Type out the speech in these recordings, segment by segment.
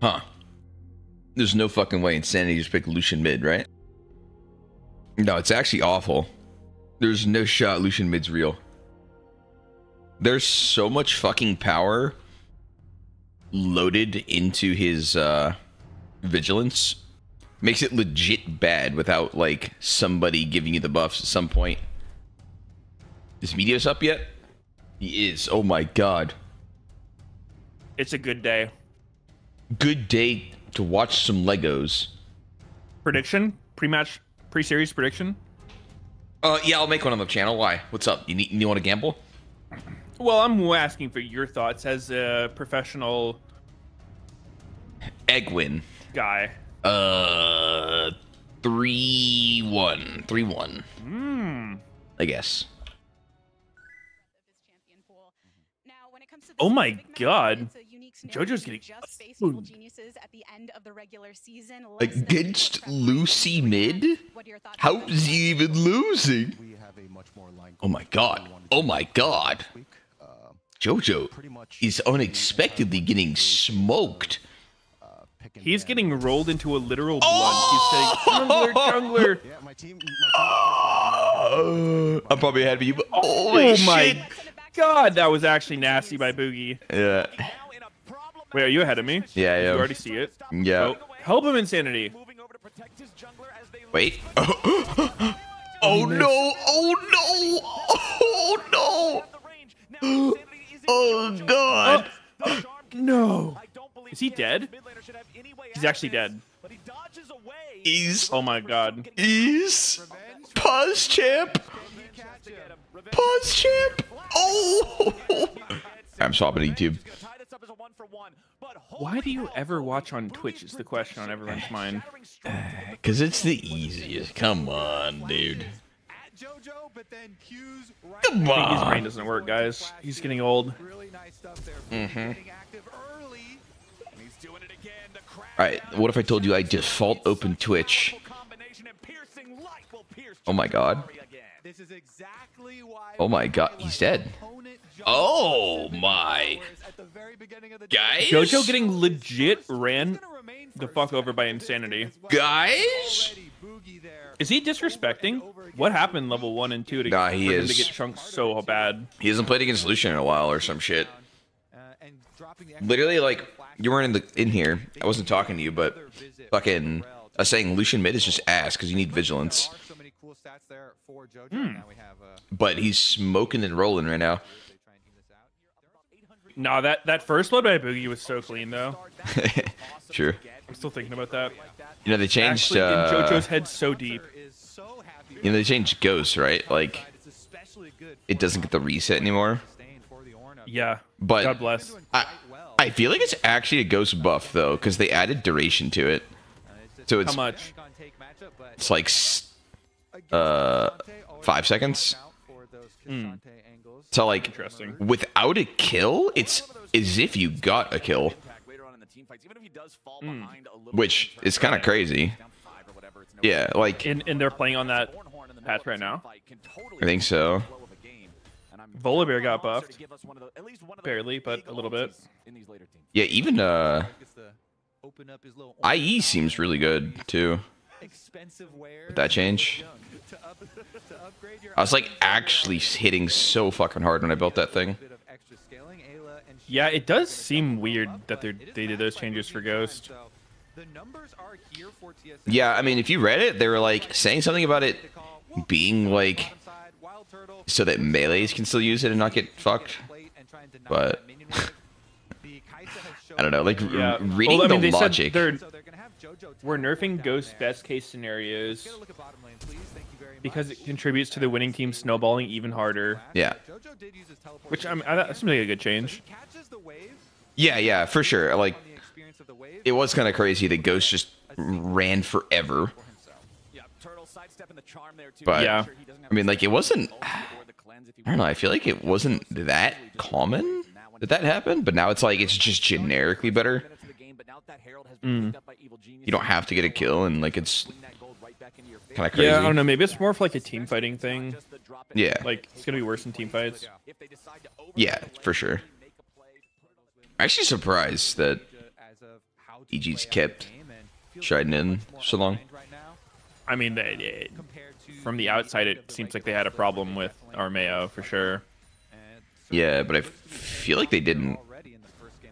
Huh. There's no fucking way Insanity just picked Lucian mid, right? No, it's actually awful. There's no shot Lucian mid's real. There's so much fucking power loaded into his uh vigilance. Makes it legit bad without like somebody giving you the buffs at some point. Is Meteos up yet? He is. Oh my god. It's a good day. Good day to watch some Legos. Prediction? Pre-match, pre-series prediction? Uh, yeah, I'll make one on the channel. Why? What's up? You need you want to gamble? Well, I'm asking for your thoughts as a professional Egg win. guy. Uh, three one, three one. Hmm. I guess. Oh my God. JoJo's getting getting owned. Against Lucy mid? How is he even losing? We have a much more Oh my god. Oh my god. Uh, Jojo is unexpectedly getting smoked. uh, pick and He's getting rolled into a literal blunt. He's saying, jungler, jungler. Yeah, my team. My Uh, I'm probably ahead of you, but Oh holy my god, that was actually nasty by Bugi. Yeah. Wait, are you ahead of me? Yeah, yeah. You already see it? Yeah. Oh, help him, Insanity. Wait. oh no! Oh no! Oh no! Oh god! No. Is he dead? He's actually dead. He's Oh my god. he's pause champ. Pause champ. Oh! I'm swapping YouTube. Why do you ever watch on Twitch is the question on everyone's mind. Cause it's the easiest. Come on, dude. Come I think his brain doesn't work, guys. He's getting old. Really nice stuff there. Mm-hmm. Getting active early. And he's doing it again. The crowd All right. What if I told you I default open Twitch? Oh my god. This is exactly why Oh my god. He's dead. Oh my. at the very beginning of the Guys. JoJo getting legit ran the fuck over by Insanity. Guys. Is he disrespecting? What happened level one and two to, Nah, he for him is. to get chunked so bad? He hasn't played against Lucian in a while or some shit. Uh, and dropping the extra Literally, like you weren't in the in here. I wasn't talking to you, but fucking, I was saying Lucian mid is just ass because you need vigilance. So many cool stats there for JoJo. Hmm. Now we have uh, But he's smoking and rolling right now. they try and team this out. Nah, that, that first load by Bugi was so clean, though. Sure. I'm still thinking about that. You know they changed. Actually, Uh, JoJo's head so deep. Is so happy. you know they changed Ghost, right? Like It's especially good it doesn't get the reset anymore. staying for the Ornn. Yeah. But God bless. I, I feel like it's actually a Ghost buff though, because they added duration to it. So it's How much? On take matchup, but it's like s- uh five seconds. Hmm. So like Interesting. without a kill, it's as if you got a kill, Hmm. which is kind of crazy. Yeah, like And, and they're playing on that patch right now. I think so. Volibear got buffed. Barely, but a little bit. Yeah, even uh Gets to open up his little IE seems really good too. Expensive wear With that change. to, up, to upgrade your I was like actually hitting so fucking hard when I built that thing. bit of extra scaling. Eyla and Yeah, it does seem weird that they they did those changes for Ghost. So the numbers are here for TSM. Yeah, I mean if you read it, they were like saying something about it being like Onside, Wild Turtle, so that melees can still use it and not get fucked. plate and trying to knock But- that minion wave. The Kai'Sa has shown I don't know, like Yeah. reading well, I mean, the they logic. We're nerfing Ghost's best case scenarios Get a look at bottom lane, please. Thank you very much. because it contributes to the winning team snowballing even harder. Yeah. JoJo did use his teleport Which I'm. I, that seems like a good change. He catches the wave Yeah, yeah, for sure. Like on the experience of the wave it was kind of crazy that Ghost just ran forever. For himself. But Yeah. I mean, like it wasn't. I don't know. I feel like it wasn't that common that that happened, but now it's like it's just generically better. Mm. You don't have to get a kill, and like it's kind of crazy. Yeah, I don't know. Maybe it's more of like a team fighting thing. Yeah, Like it's gonna be worse in team fights. yeah, for sure. I'm actually surprised that As EG's kept Sheiden in so long. I mean, they, it, from the outside, it seems like they had a problem with Armao for sure. Yeah, but I feel like they didn't.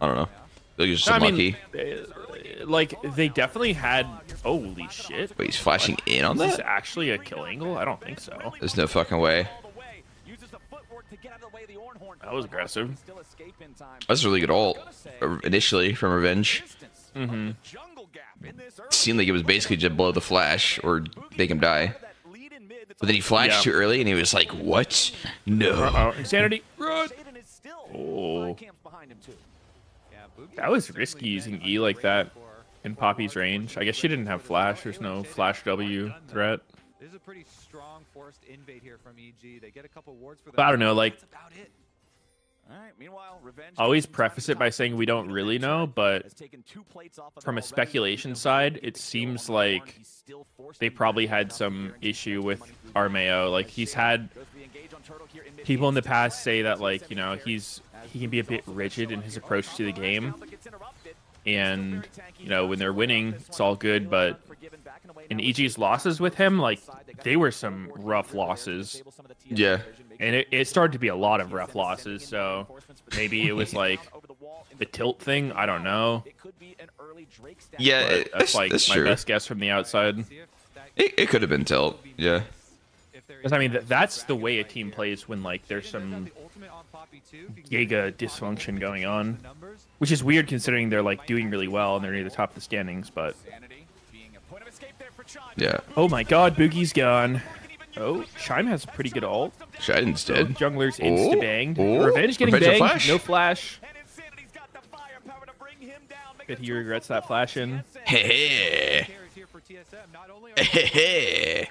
I don't know. They're just I mean, uh, like they definitely had. Holy shit! Wait, he's flashing in on Is this actually a kill angle? I don't think so. There's no fucking way. That was aggressive. That's a really good ult initially from Revenge. Mm-hmm. seemed like it was basically just blow the flash or make him die. But then he flashed Yeah. too early and he was like, what? No. Uh oh, insanity. Run. Oh. That was risky using E like that in Poppy's range. I guess she didn't have flash. There's no flash W threat. This is a pretty strong forced invade here from EG. They get a couple wards for But I don't know, like- That's about. Always preface it by saying we don't really know, but from a speculation side, it seems like they probably had some issue with Armao. Like he's had people in the past say that like you know he's he can be a bit rigid in his approach to the game, and you know when they're winning it's all good, but in EG's losses with him, like they were some rough losses, Yeah. And it, it started to be a lot of rough losses. So maybe it was like the tilt thing. I don't know. Yeah, But that's, that's like that's my true. best guess from the outside. It, it could have been tilt. Yeah. Because I mean, that's the way a team plays when like there's some Giga dysfunction going on, which is weird considering they're like doing really well and they're near the top of the standings. But Yeah. oh my God, Bugi's gone. Oh, Chime has a pretty good ult. Sheiden's So dead. junglers Oh, insta banged. oh, Revenge getting Revenge banged. flash. No flash. Bet he regrets that flash in. Hey, hey. Hey.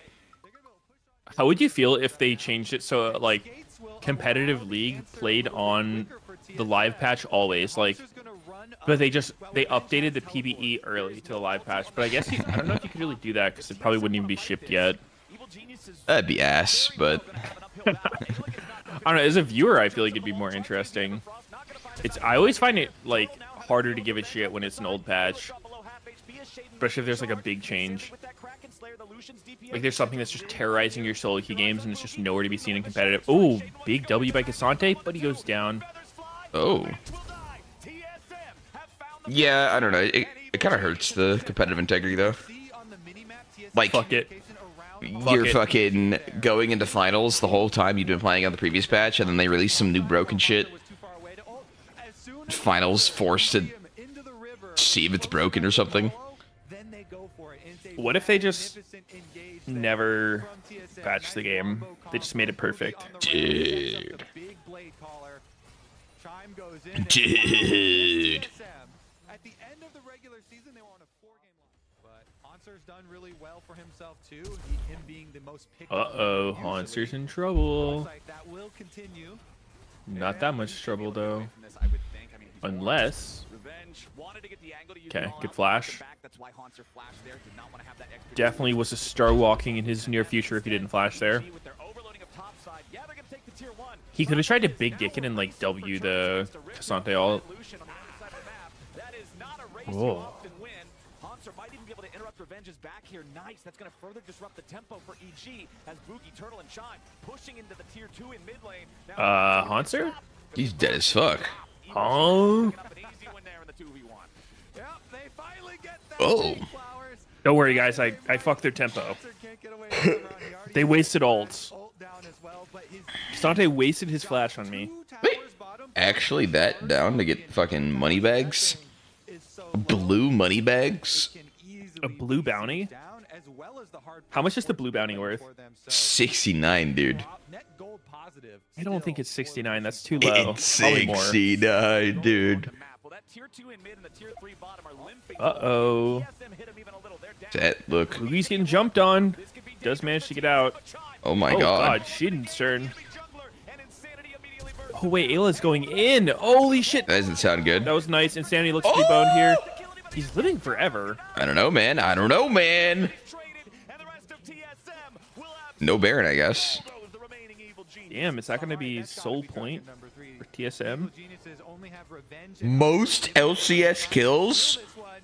How would you feel if they changed it so like competitive league played on the live patch always like but they just they updated the PBE early to the live patch but I guess you, I don't know if you could really do that because it probably wouldn't even be shipped yet That'd be ass, but I don't know as a viewer I feel like it'd be more interesting. It's I always find it like harder to give a shit when it's an old patch. Especially if there's like a big change. Like there's something that's just terrorizing your solo queue games and it's just nowhere to be seen in competitive. Oh big W by Casante but he goes down. Oh. Yeah, I don't know. It, it kind of hurts the competitive integrity, though. Like, fuck it you're it. fucking going into finals the whole time you've been playing on the previous patch, and then they release some new broken shit. Finals forced to see if it's broken or something. What if they just never patched the game? They just made it perfect. Dude. Dude. Done really well for himself too. He, him being the most Uh-oh, usually. Hauntzer's in trouble. Like that will continue. Not that much trouble though. Unless Okay, good flash. Definitely was a star walking in his near future if he didn't flash there. He could have tried to big dick it and like W the Cassante ult. Whoa. To interrupt Revenge's back here. Nice. That's going to further disrupt the tempo for EG as Bugi, Turtle, and Chime pushing into the tier two in mid lane. Now, Uh, Hauntzer? He's dead as fuck. Oh. picking up an easy win there in the 2v1. Yep, they finally get that. Oh. Don't worry guys, I, I fucked their tempo. Hauntzer can't get away from the round. He already They wasted ults. ult down as well, but his Cassante wasted his flash on me. Wait. Actually, that down to get fucking money bags? Blue money bags? A blue bounty? down as well as the hard How much is the blue bounty worth? for them. So 69, dude. net gold positive. I don't think it's 69. That's too low. It's 69, dude. The map. Well, that tier two in mid and the tier three bottom are limping. Uh-oh. TSM hit him even a little. They're down. That look. Lugi's getting jumped on. This could be Does manage to get out. Oh my oh god. god, Shidenstern. Jungler and Insanity immediately burst. Oh wait, Eyla's going in. Holy shit. That doesn't sound good. That was nice. Insanity looks to be boned here. Oh! He's living forever. I don't know, man. I don't know, man. Traded, and the rest of TSM will have No Baron, I guess. those, the remaining evil genius. Damn, is that going to be soul point for TSM? Geniuses only have revenge and Most LCS kills? this one.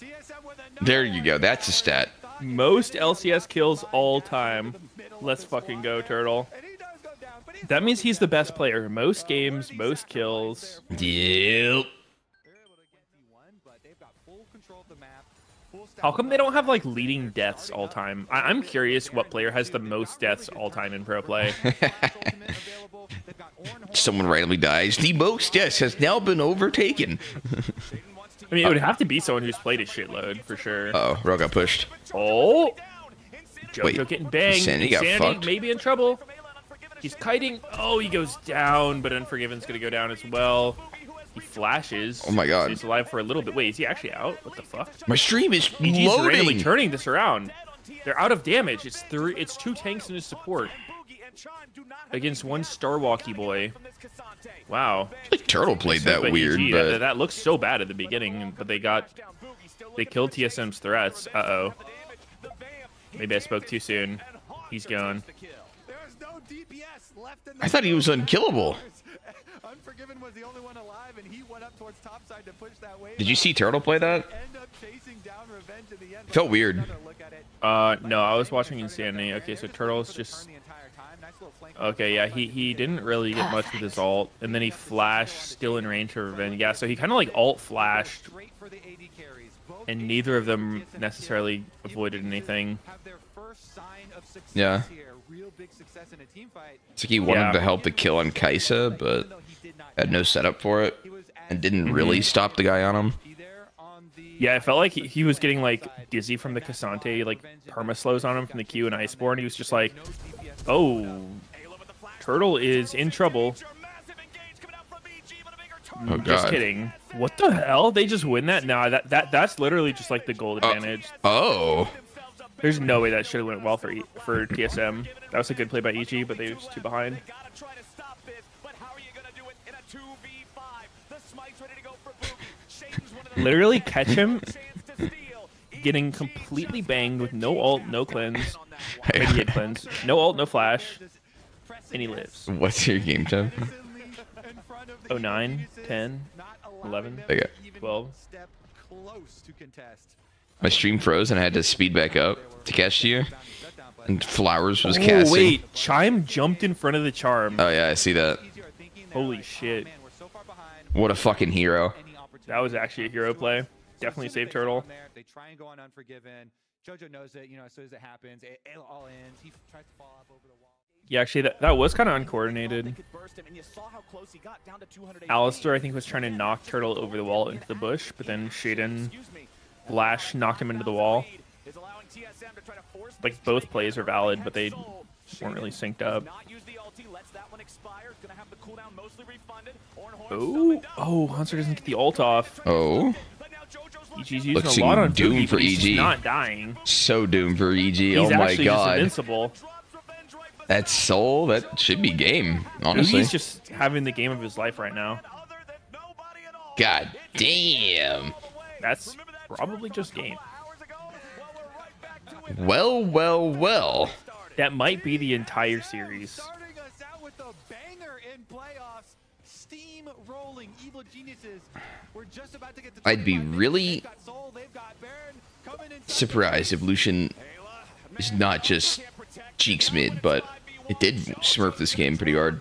TSM with another There you go. That's a stat. Most LCS kills all time. Let's fucking go, Turtle. And he does go down, but he's That means he's the best player. Most games, most kills. Yep. How come they don't have like leading deaths all time? I- I'm curious what player has the most deaths all time in pro play. Ultimate available. They've got Ornn Someone randomly dies. The most deaths has now been overtaken. I mean, it would have to be someone who's played a shitload for sure. Oh, Ro got pushed. Oh, Jojo Wait, getting banged. Insanity got Insanity fucked? maybe in trouble. He's kiting. Oh, he goes down, but Unforgiven's gonna go down as well. He flashes. Oh my God. He's alive for a little bit. Wait, is he actually out? What the fuck? My stream is randomly loading. turning this around. They're out of damage. It's three. It's two tanks and his support against one Star Walkie boy. Wow. Like Turtle played that But weird, EG, but that looks so bad at the beginning, but they got they killed TSM's threats. Uh oh. Maybe I spoke too soon. He's gone. There's no DPS left in I thought he was unkillable. Unforgiven was the only one alive, and he went up towards topside to push that wave. Did you see Turtle play that? End up chasing down Revenge in the end. Felt weird. Another look at it. Uh, no, I was watching Insanity. Okay, so Turtle's just. The entire time. Nice little flank Okay, yeah, he, he didn't really get much with his ult, and then he flashed, still in range of Revenge. Yeah, so he kind of like alt flashed, straight for the AD carries. Both and neither of them necessarily avoided anything. Have their first sign of success Yeah. here. Real big success in a team fight. It's like he wanted Yeah. to help the kill on Kai'Sa, but had no setup for it and didn't mm-hmm. really stop the guy on him. be there on the Yeah, I felt like he, he was getting like dizzy from the Cassante, like perma slows on him from the Q and Iceborn. He was just like, oh, Turtle is in trouble. Oh mm, God. Just kidding. What the hell? They just win that? Nah, that, that that's literally just like the gold uh, advantage. Oh. There's no way that should have went well for E- for TSM. That was a good play by EG, but they were just too behind. Literally catch him getting completely banged with no ult, no cleanse. He cleanse. No ult, no flash, and he lives. What's your game? Oh, 09, 10, 11, Okay. 12. Step close to contest. My stream froze and I had to speed back up to catch you. And Flowers was Oh casting. wait, Chime jumped in front of the charm. Oh yeah, I see that. Holy shit. What a fucking hero. That was actually a hero play. Definitely saved Turtle. They try and go on Unforgiven. JoJo knows it. You know, as soon as it happens, it, all ends. He tries to fall up over the wall. Yeah, actually, that, that was kind of uncoordinated. Alistar, I think, was trying to knock Turtle over the wall into the bush, but then Sheiden Flash knocked him into the wall. Like, both plays are valid, but they weren't really synced up. Oh, oh, Hauntzer doesn't get the ult off. Oh. EG's using Looks a lot on doomed Doogie, for but he's EG. not dying. So doomed for EG. He's oh my actually just god. invincible. That soul, that should be game, honestly. Doogie's just having the game of his life right now. God damn. That's probably just game. Well, well, well. That might be the entire series. Steam rolling. Evil geniuses. We're just about to get to I'd be really Soul, they've got Baron coming in Surprised if Lucian is not just cheeks mid, but it did smurf this game pretty hard.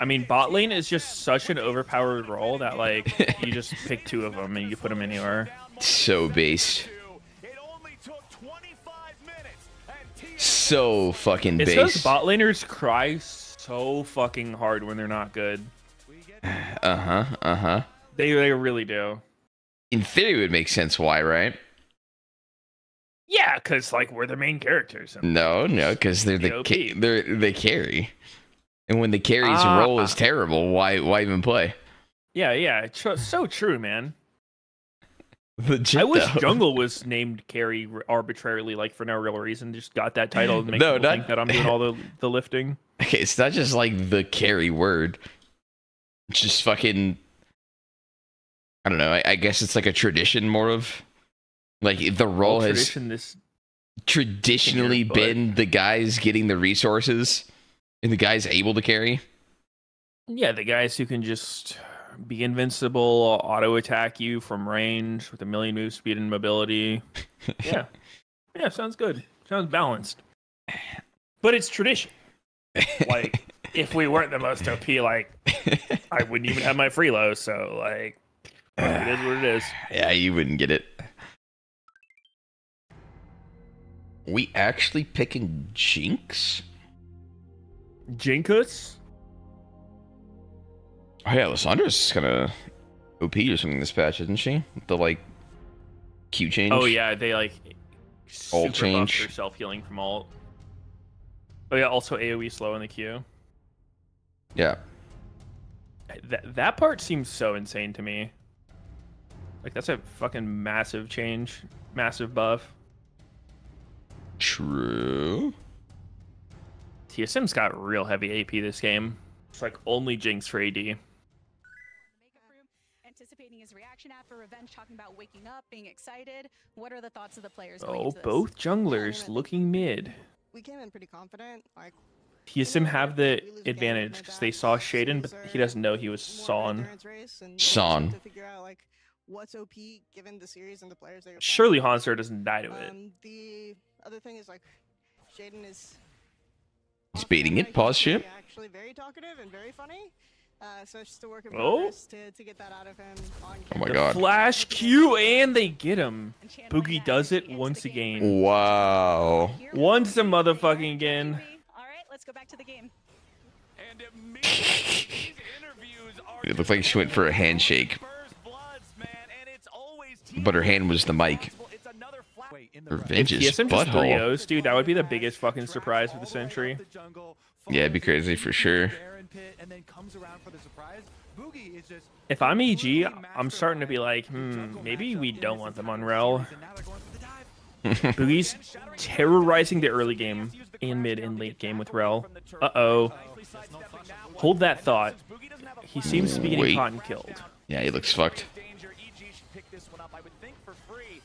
I mean, bot lane is just such an overpowered role that like you just pick two of them and you put them anywhere. So based. So fucking It's those based. bot laners cry so fucking hard when they're not good. Uh huh. Uh huh. They they really do. In theory, it would make sense why, right? Yeah, because like we're the main characters. No, no, because they're the ca- they're they carry, and when the carry's Ah. role is terrible, why why even play? Yeah, yeah, tr- so true, man. Legit, I wish though. Jungle was named Carry arbitrarily, like for no real reason. Just got that title and make No, people not- think that I'm doing all the the lifting. Okay, it's not just like the carry word. Just fucking. I don't know. I, I guess it's like a tradition, more of like the role Well, has this traditionally been the guys getting the resources and the guys able to carry. Yeah, the guys who can just be invincible, auto attack you from range with a million move speed and mobility. Yeah. yeah, sounds good. Sounds balanced. But it's tradition. Like, if we weren't the most OP, like, I wouldn't even have my freelo. So, like, it is what it is. Yeah, you wouldn't get it. We actually picking Jinx? Jinkus? Oh yeah, Lissandra's kind of OP or something this patch, isn't she? The like Q change. Oh, yeah. They, like, Ult change. self healing from ult. Oh, yeah. Also, AoE slow in the queue. Yeah. That, that part seems so insane to me. Like, that's a fucking massive change, massive buff. True. TSM's got real heavy AP this game. It's like only Jinx for AD. anticipating his reaction after revenge, talking about waking up, being excited. What are the thoughts of the players? Oh, both junglers looking mid. we came in pretty confident. Like TSM have the we lose the advantage because they saw Sheiden, but he doesn't know he was more Son. endurance race, and we Son. have To figure out like what's OP given the series and the players that you're Surely playing. Hauntzer doesn't die to it. Um, the other thing is like Sheiden is. He's off baiting it, pause ship. Actually, very talkative and very funny. Uh, so it's just a work in Oh. to, to get that out of him on Oh my camera. god. Flash Q and they get him. Bugi does it once again. Wow. Once go. a motherfucking again. All right, let's go back to the game. And immediately, these interviews are It looked like she went for a handshake. First bloods, man, and it's always But her hand was the mic. It's another flat- Wait, in the If Revenge is TSM just butthole. 3-0s, dude, that would be the biggest fucking surprise for the century. Yeah, it'd be crazy for sure. Baron pit, and then comes around for the surprise. Bugi is just If I'm EG, I'm starting to be like, hmm, maybe we don't want them entire on Rell. series, and now they're going for the dive. Bugi's terrorizing the early game and mid and late game with Rell. Uh oh. Hold that thought. He seems to be getting Wait. caught and killed. Yeah, he looks fucked. Danger. EG should pick this one up, I would think, for free.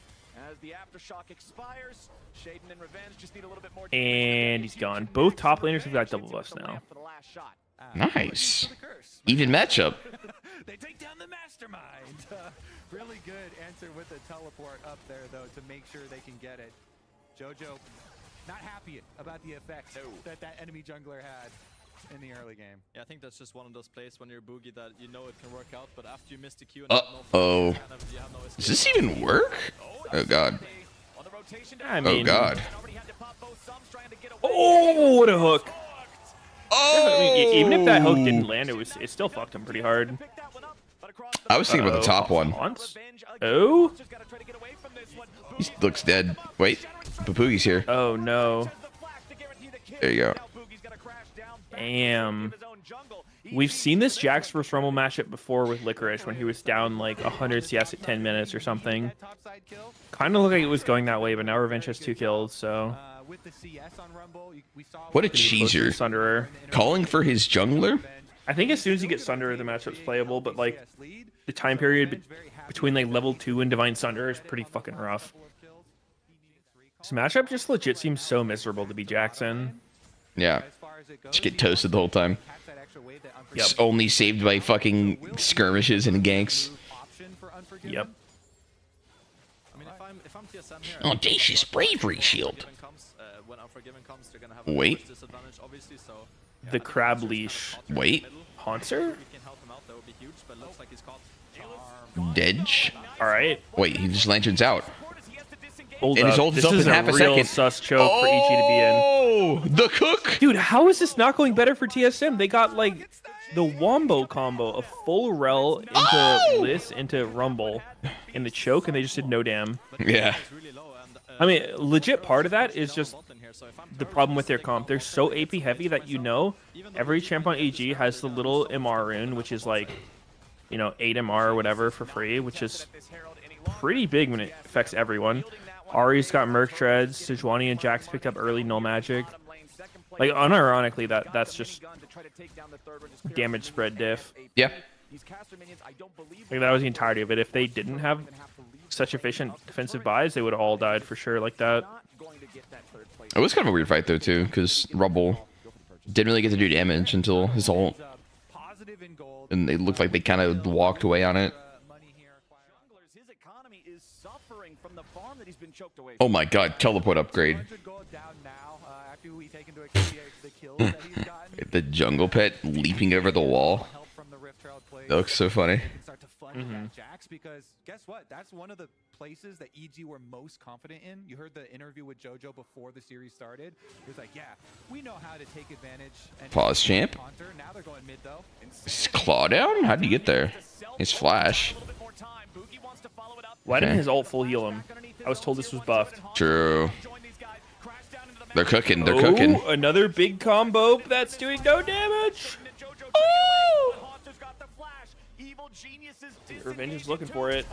As the aftershock expires, Sheiden and Revenge just need a little bit more And he's gone. Both top laners have got double buffs now. For the last shot. Nice. For the curse. Even matchup. they take down the mastermind. Uh, really good answer with the teleport up there, though, to make sure they can get it. Jojo, not happy about the effects that that enemy jungler had in the early game. Yeah, I think that's just one of those plays when you're Bugi that you know it can work out, but after you miss the Q, Uh-oh. you no Does this even work? Oh, oh god. On the rotation, I Oh god. already had to pop both thumbs trying to get away. Oh, what a hook! I mean, Oh. even if that hook didn't land, it was it still fucked him pretty hard. Pick that one up, but across the I was thinking about the top one. Once? Oh, Just gotta try to get away from this one. He looks dead. Wait. Papoogi's here. oh no. The flash to guarantee the kill. There you go. Now Bugi's gotta crash down back Damn. into his own jungle. We've seen this Jax vs Rumble matchup before with Licorice when he was down like 100 CS at 10 minutes or something. That topside kill, Kind of looked like it was going that way, but now Revenge has two kills, so uh, with the CS on Rumble, you, we saw What a cheeser. Calling for his jungler? I think as soon as you get Sunderer, the matchup's playable, but like the time period be- between like level two and Divine Sunderer is pretty fucking rough. This matchup just legit seems so miserable to be Jackson. Yeah. Just get toasted the whole time. Yep. Only saved by fucking skirmishes and ganks. Yep. I mean, if I'm if I'm TSM here, Audacious bravery shield. Unforgiven Comes, when Unforgiven comes, they're gonna have a Wait. Huge disadvantage, obviously. So The crab leash. Wait. Hauntzer? we can help him out. That would be huge. But looks like he's caught. Charm. Dedge? Alright. Wait, he just lanterns out. Hold And his up. ult is This up is in a half a real second. sus choke for EG to be in. Oh, the cook. Dude, how is this not going better for TSM? They got like the Wombo combo, a full Rell into Oh! Liss into Rumble in the choke, and they just did no damn. Yeah. It's really low. And, I mean, legit part of that is just bot lane here, so if I'm the problem with their comp. They're so AP heavy that you know every champ on AG has the little MR rune, which is like, you know, 8 MR or whatever for free, which is pretty big when it affects everyone. Ahri's got Merc Treads, Sejuani and Jax picked up early Null Magic. Like, unironically, that that's just damage spread diff. Yeah. Like, that was the entirety of it. If they didn't have such efficient defensive buys, they would have all died for sure like that. It was kind of a weird fight though too, because Rubble didn't really get to do damage until his ult. positive in gold. And they looked like they kind of walked away on it. Money here acquired. Junglers, his economy is suffering from the farm that he's been choked away. Oh my god, teleport upgrade. 200 gold down now after we take into account the kills that he's gotten. The jungle pet leaping over the wall. Help from the Rift Herald plays. That looks so funny. Mm-hmm. They can start to fund that Jax because guess what? That's one of the places that EG were most confident in. You heard the interview with JoJo before the series started. He was like, "Yeah, we know how to take advantage." And Pause, champ. Hauntzer. Now they're going mid though. Is claw down? How'd you get there? His flash. A little bit more time. Bugi wants to follow it up. Why didn't his ult full heal him? I was told this was buffed. True. Join these guys. Crash down into the They're cooking. They're oh, cooking. another big combo that's doing no damage. Oh! Revenge is looking for it.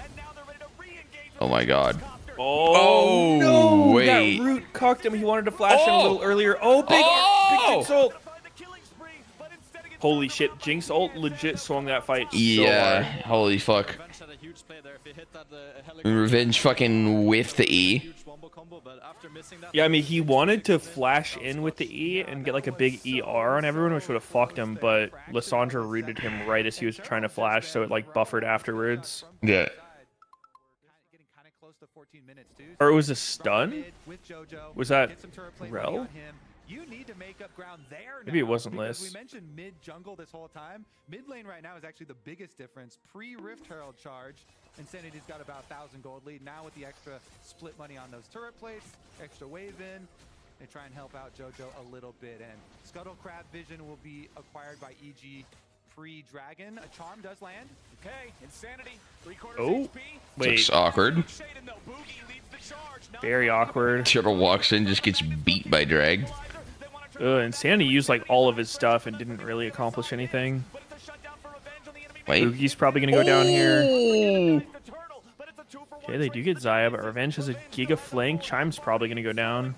Oh my god. Oh, Oh, no! wait. That root cocked him. He wanted to flash him a Oh! little earlier. Oh, big, Oh! big Jinx ult. Holy shit, Jinx ult legit swung that fight so Yeah. hard. Holy fuck. Revenge had a huge play there. If he hit that helicopter, Revenge fucking whiffed the E. huge wombo combo, but after missing that, Yeah, I mean, he wanted to flash in with the E and get like a big ER on everyone, which would have fucked him, but Lissandra rooted him right as he was trying to flash, so it like buffered afterwards. Yeah. Or it was a stun? Was that Get some turret play Rell? ready on him. You need to make up ground there Maybe it wasn't Liz. We mentioned mid jungle this whole time. Mid lane right now is actually the biggest difference. Pre Rift Herald charge, Insanity's got about a thousand gold lead. Now with the extra split money on those turret plates, extra wave in, they try and help out JoJo a little bit. And Scuttle Crab Vision will be acquired by EG pre Dragon. A charm does land. Okay, insanity. Three quarters Oh, HP. wait, Looks awkward. Sheiden, though. Bugi leads the charge. Not very awkward. Turtle walks in, just gets beat by drag. They want Uh, Insanity used like all of his stuff and didn't really accomplish anything. but it's a shutdown for revenge on the enemy. Wait. Bugi's probably gonna go down here. Oh. The turtle, but it's a two for one Okay, they do get Xayah, but Revenge has a Giga Flank. Chime's probably gonna go down. down.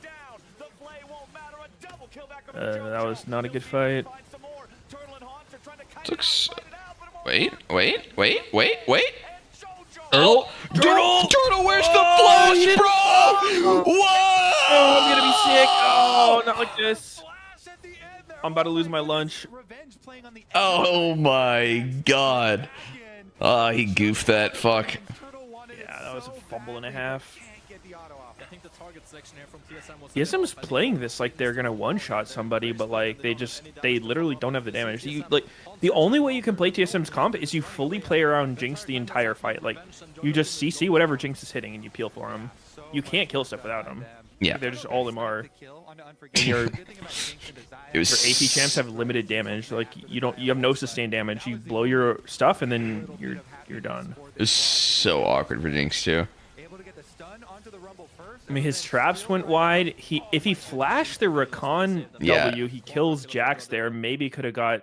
The play won't matter. A double kill back over Uh, that was not a good fight. Won't Wait, wait, wait, wait, wait. Oh, Turtle! Turtle, where's the Oh, he flash, bro? Whoa! Oh, I'm gonna be sick. Oh, not like this. Flash at the end there. I'm about to Oh lose my lunch. Revenge playing on the Oh my god. Ah, he goofed that. Fuck. Turtle wanted it Yeah, that was a fumble and a half. TSM's playing this like they're gonna one-shot somebody, but like they just they literally don't have the damage. You like the only way you can play TSM's comp is you fully play around Jinx the entire fight. Like you just CC whatever Jinx is hitting and you peel for him. You can't kill stuff without him. Yeah. They're just all MR. The kill on the your- Unforgiven. Good thing about Jinx and Desire It was Your AP champs have limited damage. Like you don't you have no sustained damage. You blow your stuff and then you're you're done. It was so awkward for Jinx, too. able to get the stun onto the Rumble first. I mean, his traps went wide. He if he flashed the Rakan Yeah. W, he kills Jax there. Maybe could have got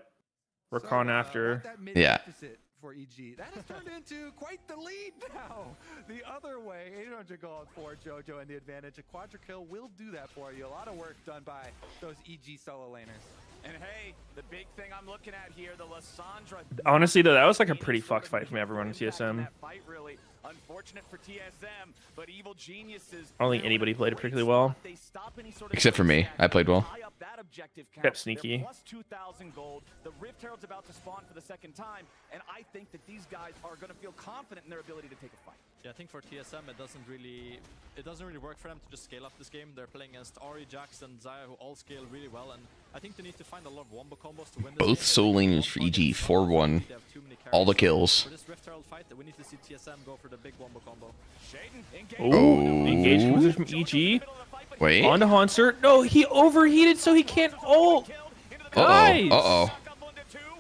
Rakan uh, after. That mid Yeah. deficit For EG. That has turned into quite the lead now. The other way, 800 gold for JoJo and the advantage. A quadra kill will do that for you. A lot of work done by those EG solo laners. And hey, the big thing I'm looking at here, the Lissandra. Honestly, though, that was like a pretty fucked fight from everyone in TSM. Fight really unfortunate for TSM, but evil geniuses. I don't think anybody played it particularly well. They stop any sort of Except for me. I played well. Tie up that objective count. Kept sneaky. plus 2,000 gold. The Rift Herald's about to spawn for the second time, and I think that these guys are going to feel confident in their ability to take a fight. Yeah, I think for TSM it doesn't really it doesn't really work for them to just scale up this game. They're playing against Ahri, Jax, and Xayah who all scale really well, and I think they need to find a lot of wombo combos to win Both game. soul They laners for EG, 4-1. They have too many All the kills. For this Rift Herald fight, we need to see TSM go for the big wombo combo. Sheiden, engage. Oh, engaged position from EG. Wait. On to Hauntzer. No, he overheated, so he can't ult. Uh Guys. oh. Uh oh.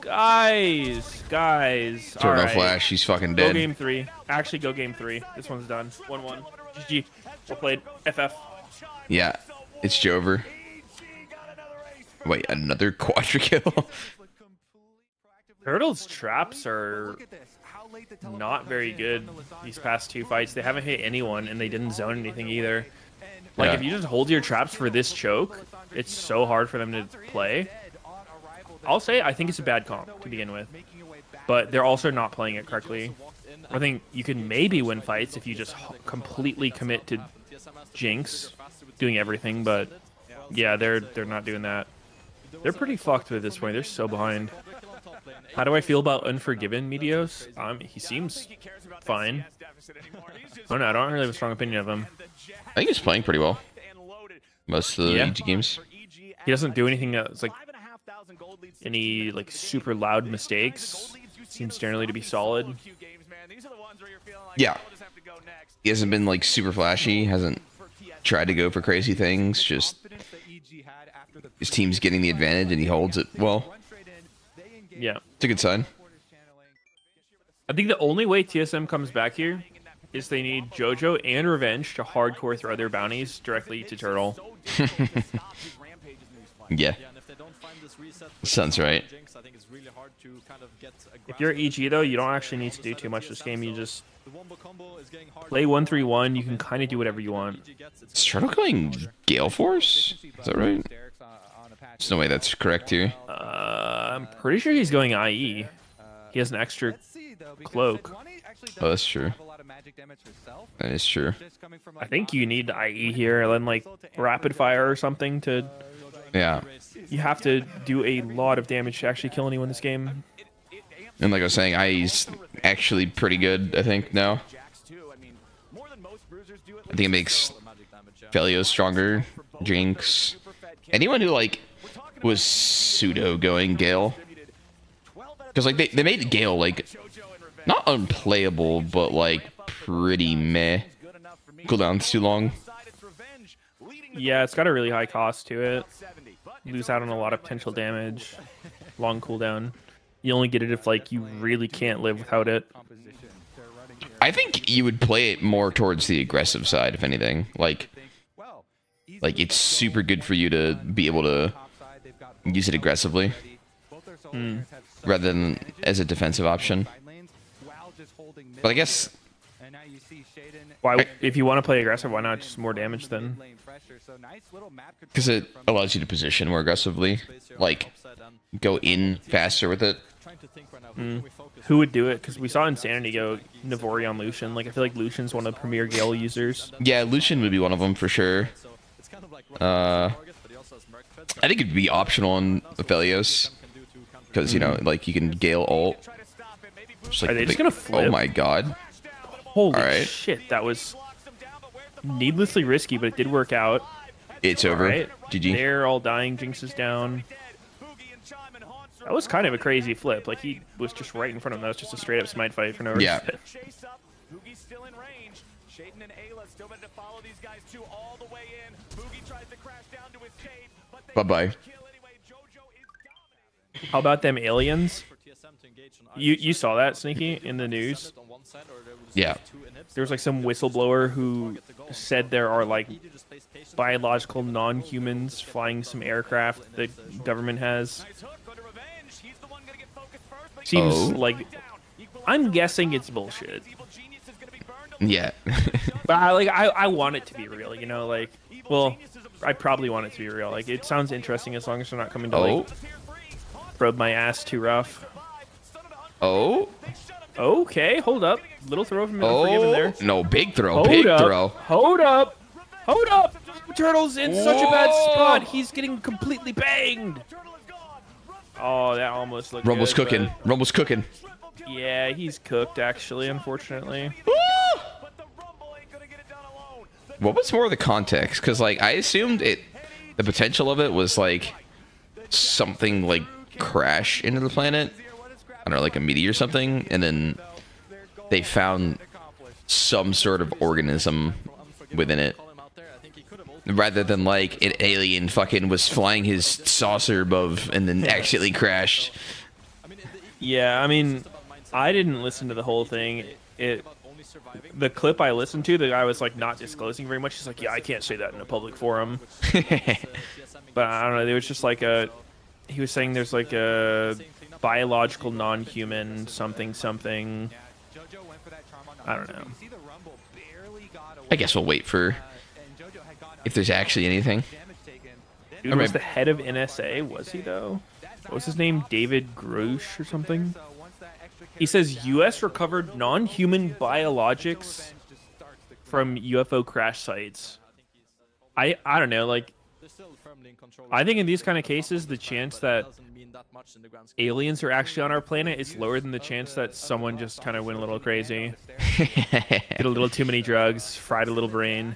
Guys, guys. Turtle Alright. flash. She's fucking dead. Go game three. Actually, go game three. This one's done. 1-1. GG. Well played. FF. Yeah. It's Jover. Wait, another quadra kill. Turtle's traps are not very good these past two fights. They haven't hit anyone, and they didn't zone anything either. Like, Yeah. if you just hold your traps for this choke, it's so hard for them to play. I'll say I think it's a bad comp to begin with, but they're also not playing it correctly. I think you can maybe win fights if you just completely commit to Jinx doing everything, but yeah, they're they're not doing that. They're pretty fucked at this point. They're so behind. How do I feel about Unforgiven Meteos? Um, he seems fine. I don't know. I don't really have a strong opinion of him. I think he's playing pretty well. Most of the Yeah. EG games. He doesn't do anything that's like any like super loud mistakes. Seems generally to be solid. Yeah. He hasn't been like super flashy. Hasn't tried to go for crazy things. Just his team's getting the advantage and he holds it well. Yeah. It's a good sign. I think the only way TSM comes back here is they need JoJo and Revenge to hardcore throw their bounties directly to Turtle. Yeah. Sounds right. Jinx, I think it's really hard to kind of get a If you're EG though, you don't actually need to do too much this game. You just the wombo combo is getting harder. play one three one. You can kind of do whatever you want. Is Turtle going Gale Force? Is that right? There's no way that's correct here. Uh, I'm pretty sure he's going IE. He has an extra cloak. Oh, that's true. That is true. I think you need IE here, and then like rapid fire or something to. Yeah. You have to do a lot of damage to actually kill anyone in this game. And like I was saying, IE's actually pretty good, I think, now. I think it makes Felio stronger. Jinx. Anyone who like was pseudo going Gale. Because like they, they made Gale like not unplayable, but like pretty meh. Cooldown's too long. Yeah, it's got a really high cost to it. Lose out on a lot of potential damage. Long cooldown. You only get it if like you really can't live without it. I think you would play it more towards the aggressive side, if anything. Like, like it's super good for you to be able to use it aggressively hmm. rather than as a defensive option. But I guess Why, if you want to play aggressive, why not just more damage then? because it allows you to position more aggressively, like go in faster with it. trying to think right now. Who can we focus Who would do it? Because we saw Insanity go Navori on Lucian. Like I feel like Lucian's one of the premier Gale users. Yeah, Lucian would be one of them for sure. So it's kind of like Uh, target, but he also has Merc Fed, so I think it'd be optional on Aphelios can do to counter. because you know, like you can Gale ult. Just like Are they just gonna flip? Oh my god! Holy Alright. shit, that was needlessly risky, but it did work out. It's over. Right? GG. They're all dying. Jinx is down. That was kind of a crazy flip. Like he was just right in front of him. That was just a straight up smite fight for no reason. Yeah. Bugi's still in range. Sheiden and Eyla still ready to follow these guys too all the way in. Bugi tries to crash down to escape, but they Bye-bye. kill anyway. JoJo is dominating. How about them aliens? For TSM to engage on You you saw that sneaky in the either news. Send it on one side or they would just Yeah. There was like some whistleblower who said there are like EG just plays patient. biological non-humans flying some aircraft the government has. Nice hook, go to revenge. He's the one gonna get focused first, but he Seems Oh. like I'm guessing it's bullshit. Evil genius is gonna be burned Yeah. But I like I, I want it to be real, you know, like well I probably want it to be real. Like it sounds interesting as long as they're not coming to oh. like probe my ass too rough. Oh. Okay, hold up. Little throw from Unforgiven Oh. there. No, big throw. Hold big up. throw. Hold up. Hold up. Turtle's in such a bad spot. He's getting completely banged. Oh, that almost looked Rumble's good, cooking. Rumble's cooking. Yeah, he's cooked actually, unfortunately. But the Rumble ain't gonna get it done alone. The What was more of the context? Because like I assumed it, the potential of it was like something like crash into the planet. I don't know, like a meteor or something, and then they found some sort of organism within it, Call him out there. I think he could have ulted. rather than like an alien fucking was flying his saucer above and then accidentally crashed. I mean, it- it- Yeah, I mean, it's about mindset. I didn't listen to the whole thing. It about only surviving. the clip I listened to, the guy was like not disclosing very much. He's like, "Yeah, I can't say that in a public forum." But I don't know. There was just like a. He was saying there's like a biological non-human something something. JoJo went for that charm on I don't know. you see the Rumble barely got away, I guess we'll wait for and JoJo had gotten if there's actually anything. damage taken. Then Dude was the head of NSA, was he though? What was his name? David Grusch or something? so once that extra He says U.S. recovered non-human biologics Revenge just starts to from UFO crash sites. I I don't know. Like They're still firmly in control. I think in these kind of cases, the chance that that much in the grand aliens are actually on our planet is lower than the chance that someone just kind of went a little crazy, did a little too many drugs, fried a little brain.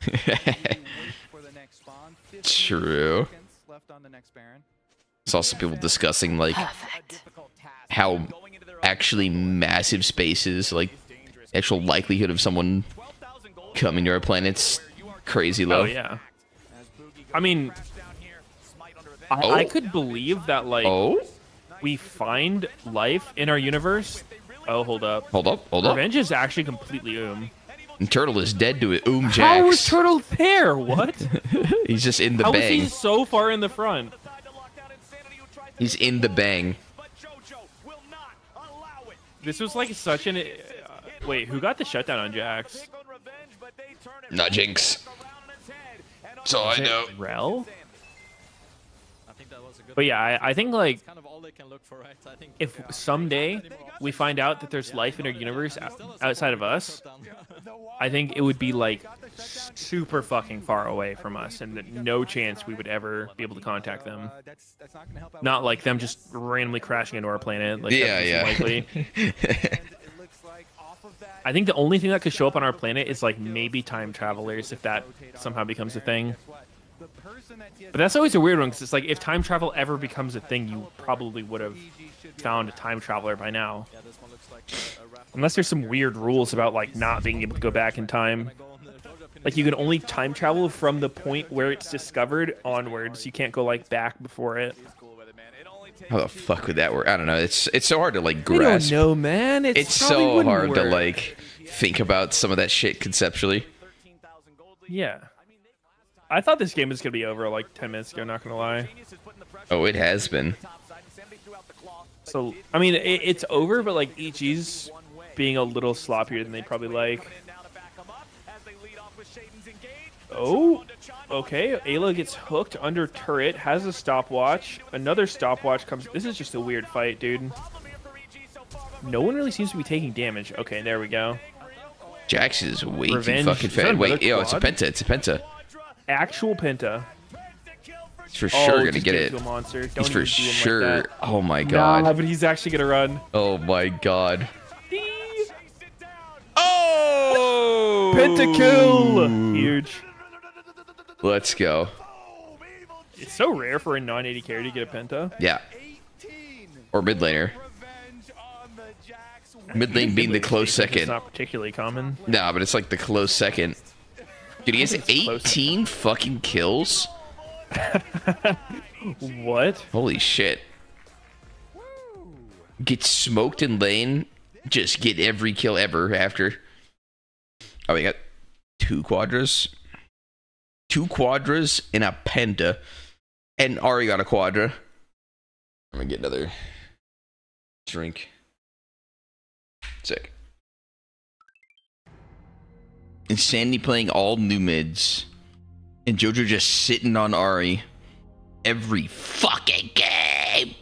for the next spawn. 15 True. seconds Left on the next Baron. It's also people discussing like how actually massive spaces, like actual likelihood of someone coming to our planet's crazy low. Oh yeah. I mean, I, Oh. I could believe that like Oh, we find life in our universe. Oh, hold up. hold up, hold up. Revenge is actually completely oom. And Turtle is dead to it. Oom How is Jax. Turtle there? What? He's just in the How is bang. he so far in the front? He's in the bang. This was like such an. Uh, wait, who got the shutdown on Jax? Not Jinx. So I know. Rell? I think that was a good But yeah, I, I think like kind of all they can look for, right? I think if someday we find out that there's life in our universe outside of us, I think it would be like super fucking far away from us, and that no chance we would ever be able to contact them. Uh, that's that's not gonna help out. Not like them just randomly crashing into our planet. Like, Yeah, that's yeah. Likely. And it looks like off of that. I think the only thing that could show up on our planet is like maybe time travelers, if that somehow becomes a thing. But that's always a weird one because it's like if time travel ever becomes a thing, you probably would have found a time traveler by now. Unless there's some weird rules about like not being able to go back in time. Like you can only time travel from the point where it's discovered onwards. You can't go like back before it. How the fuck would that work? I don't know. It's it's so hard to like I don't grasp. know, man. It's, It's so wouldn't hard to like think about some of that shit conceptually. Yeah. I thought this game was gonna be over like 10 minutes ago. Not gonna lie. Oh, it has been. So I mean, it, it's over, but like EG's being a little sloppier than they'd probably like. Oh, okay. Eyla gets hooked under turret, has a stopwatch. Another stopwatch comes. This is just a weird fight, dude. No one really seems to be taking damage. Okay, there we go. Jax is way Revenge. too fucking fat. Wait, yo, it's a penta. It's a penta. Actual Penta. He's for Oh, sure gonna get it. monster. Don't He's for even do him like sure. that. oh my Nah, god. but he's actually gonna run. Oh my god. Oh! Pentakill! Huge. Let's go. It's so rare for a 980 carry to get a penta. Yeah. Or mid laner. Revenge on the Jax. Mid lane being the close It's second. not particularly common. Nah, but it's like the close second. Dude, he has think it's close. 18 fucking kills. What? Holy shit. Get smoked in lane. Just get every kill ever after. Oh, we got two quadras. Two quadras and a penta. And Ahri got a quadra. I'm gonna get another drink. Sick. Insanity playing all new mids. And Jojo just sitting on Ahri every fucking game.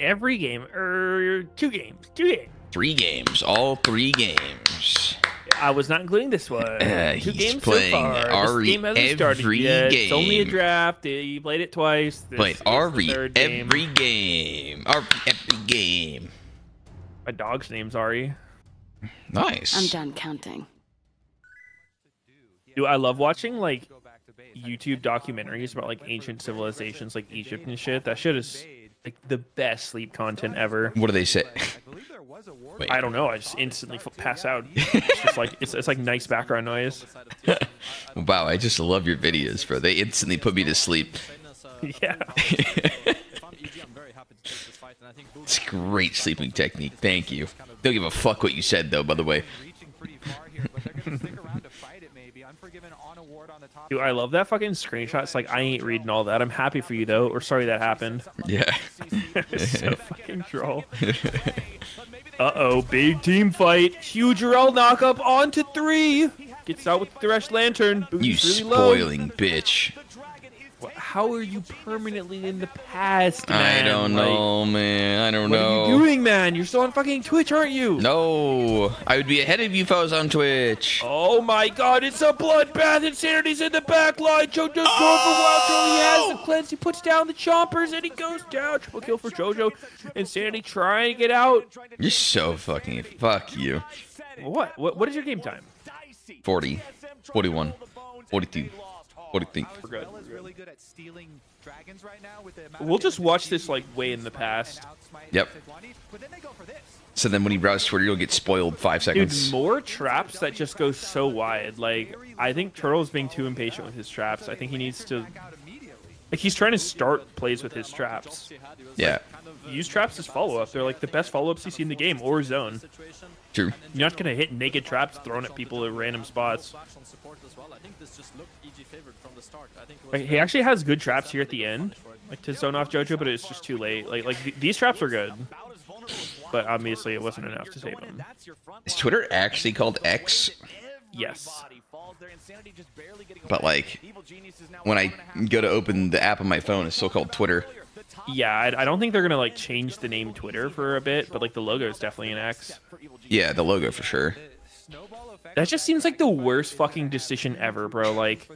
Every game, er, two games, two games. Three games, all three games. I was not including this one. Uh, two he's games playing so far. Ahri this game hasn't started every yet. It's only a draft. He played it twice. This Played Ahri third game. every game. Ahri every game. My dog's name's Ari. Nice. I'm done counting. Dude, I love watching like YouTube documentaries about like ancient civilizations, like Egypt and shit. That shit is like the best sleep content ever. What do they say? I was a war. Wait. I don't know. I just instantly pass out. It's just like it's, it's like nice background noise. wow, I just love your videos, bro. They instantly put me to sleep. Yeah. If I'm EG, I'm very happy to take this fight, and I think Bugi It's great sleeping technique. Thank you. Don't give a fuck what you said, though, by the way. reaching pretty far here, but they're gonna stick around to fight it maybe. Unforgiven on a ward on the top. Dude, I love that fucking screenshot. It's like I ain't reading all that. I'm happy for you though, or sorry that happened. Yeah. It's so fucking troll. Uh oh, big team fight. Huge Rell knock up onto three. Gets out with the Thresh Lantern. You Bugi's really low. spoiling bitch. How are you permanently in the past, Man? I don't Like, know, man. I don't What know. What are you doing, man? You're still on fucking Twitch, aren't you? No, I would be ahead of you if I was on Twitch. Oh my god, it's a bloodbath. Insanity's in the back line. JoJo's going for wild kill. He has the oh! cleanse. He puts down the chompers and he goes down. Triple kill for JoJo. Insanity trying to get out. You're so fucking fuck you. What? What, what is your game time? 40, 41, 42, 43. We're good. Bella's really good at stealing dragons right now with the amount We'll just watch this like way in the past. Yep. Sejuani, But then they go for this. So then when he browses Twitter, you'll get spoiled five seconds. Dude, seconds. more traps that just go so wide. Like, I think Turtle's being too impatient with his traps. I think he needs to. Back out immediately. Like, he's trying to start plays with his traps. Yeah, Use traps as follow up. They're like the best follow ups you see in the game or zone. true. You're not gonna hit naked traps thrown at people at random spots. Like, he actually has good traps here at the end, like to zone off JoJo, but it's just too late. Like, like th- these traps are good, but obviously it wasn't enough to save him. Is Twitter actually called X? Yes. But like, when I go to open the app on my phone, it's still called Twitter. Yeah, I, I don't think they're gonna like change the name Twitter for a bit, but like the logo is definitely an X. Yeah, the logo for sure. That just seems like the worst fucking decision ever, bro. Like,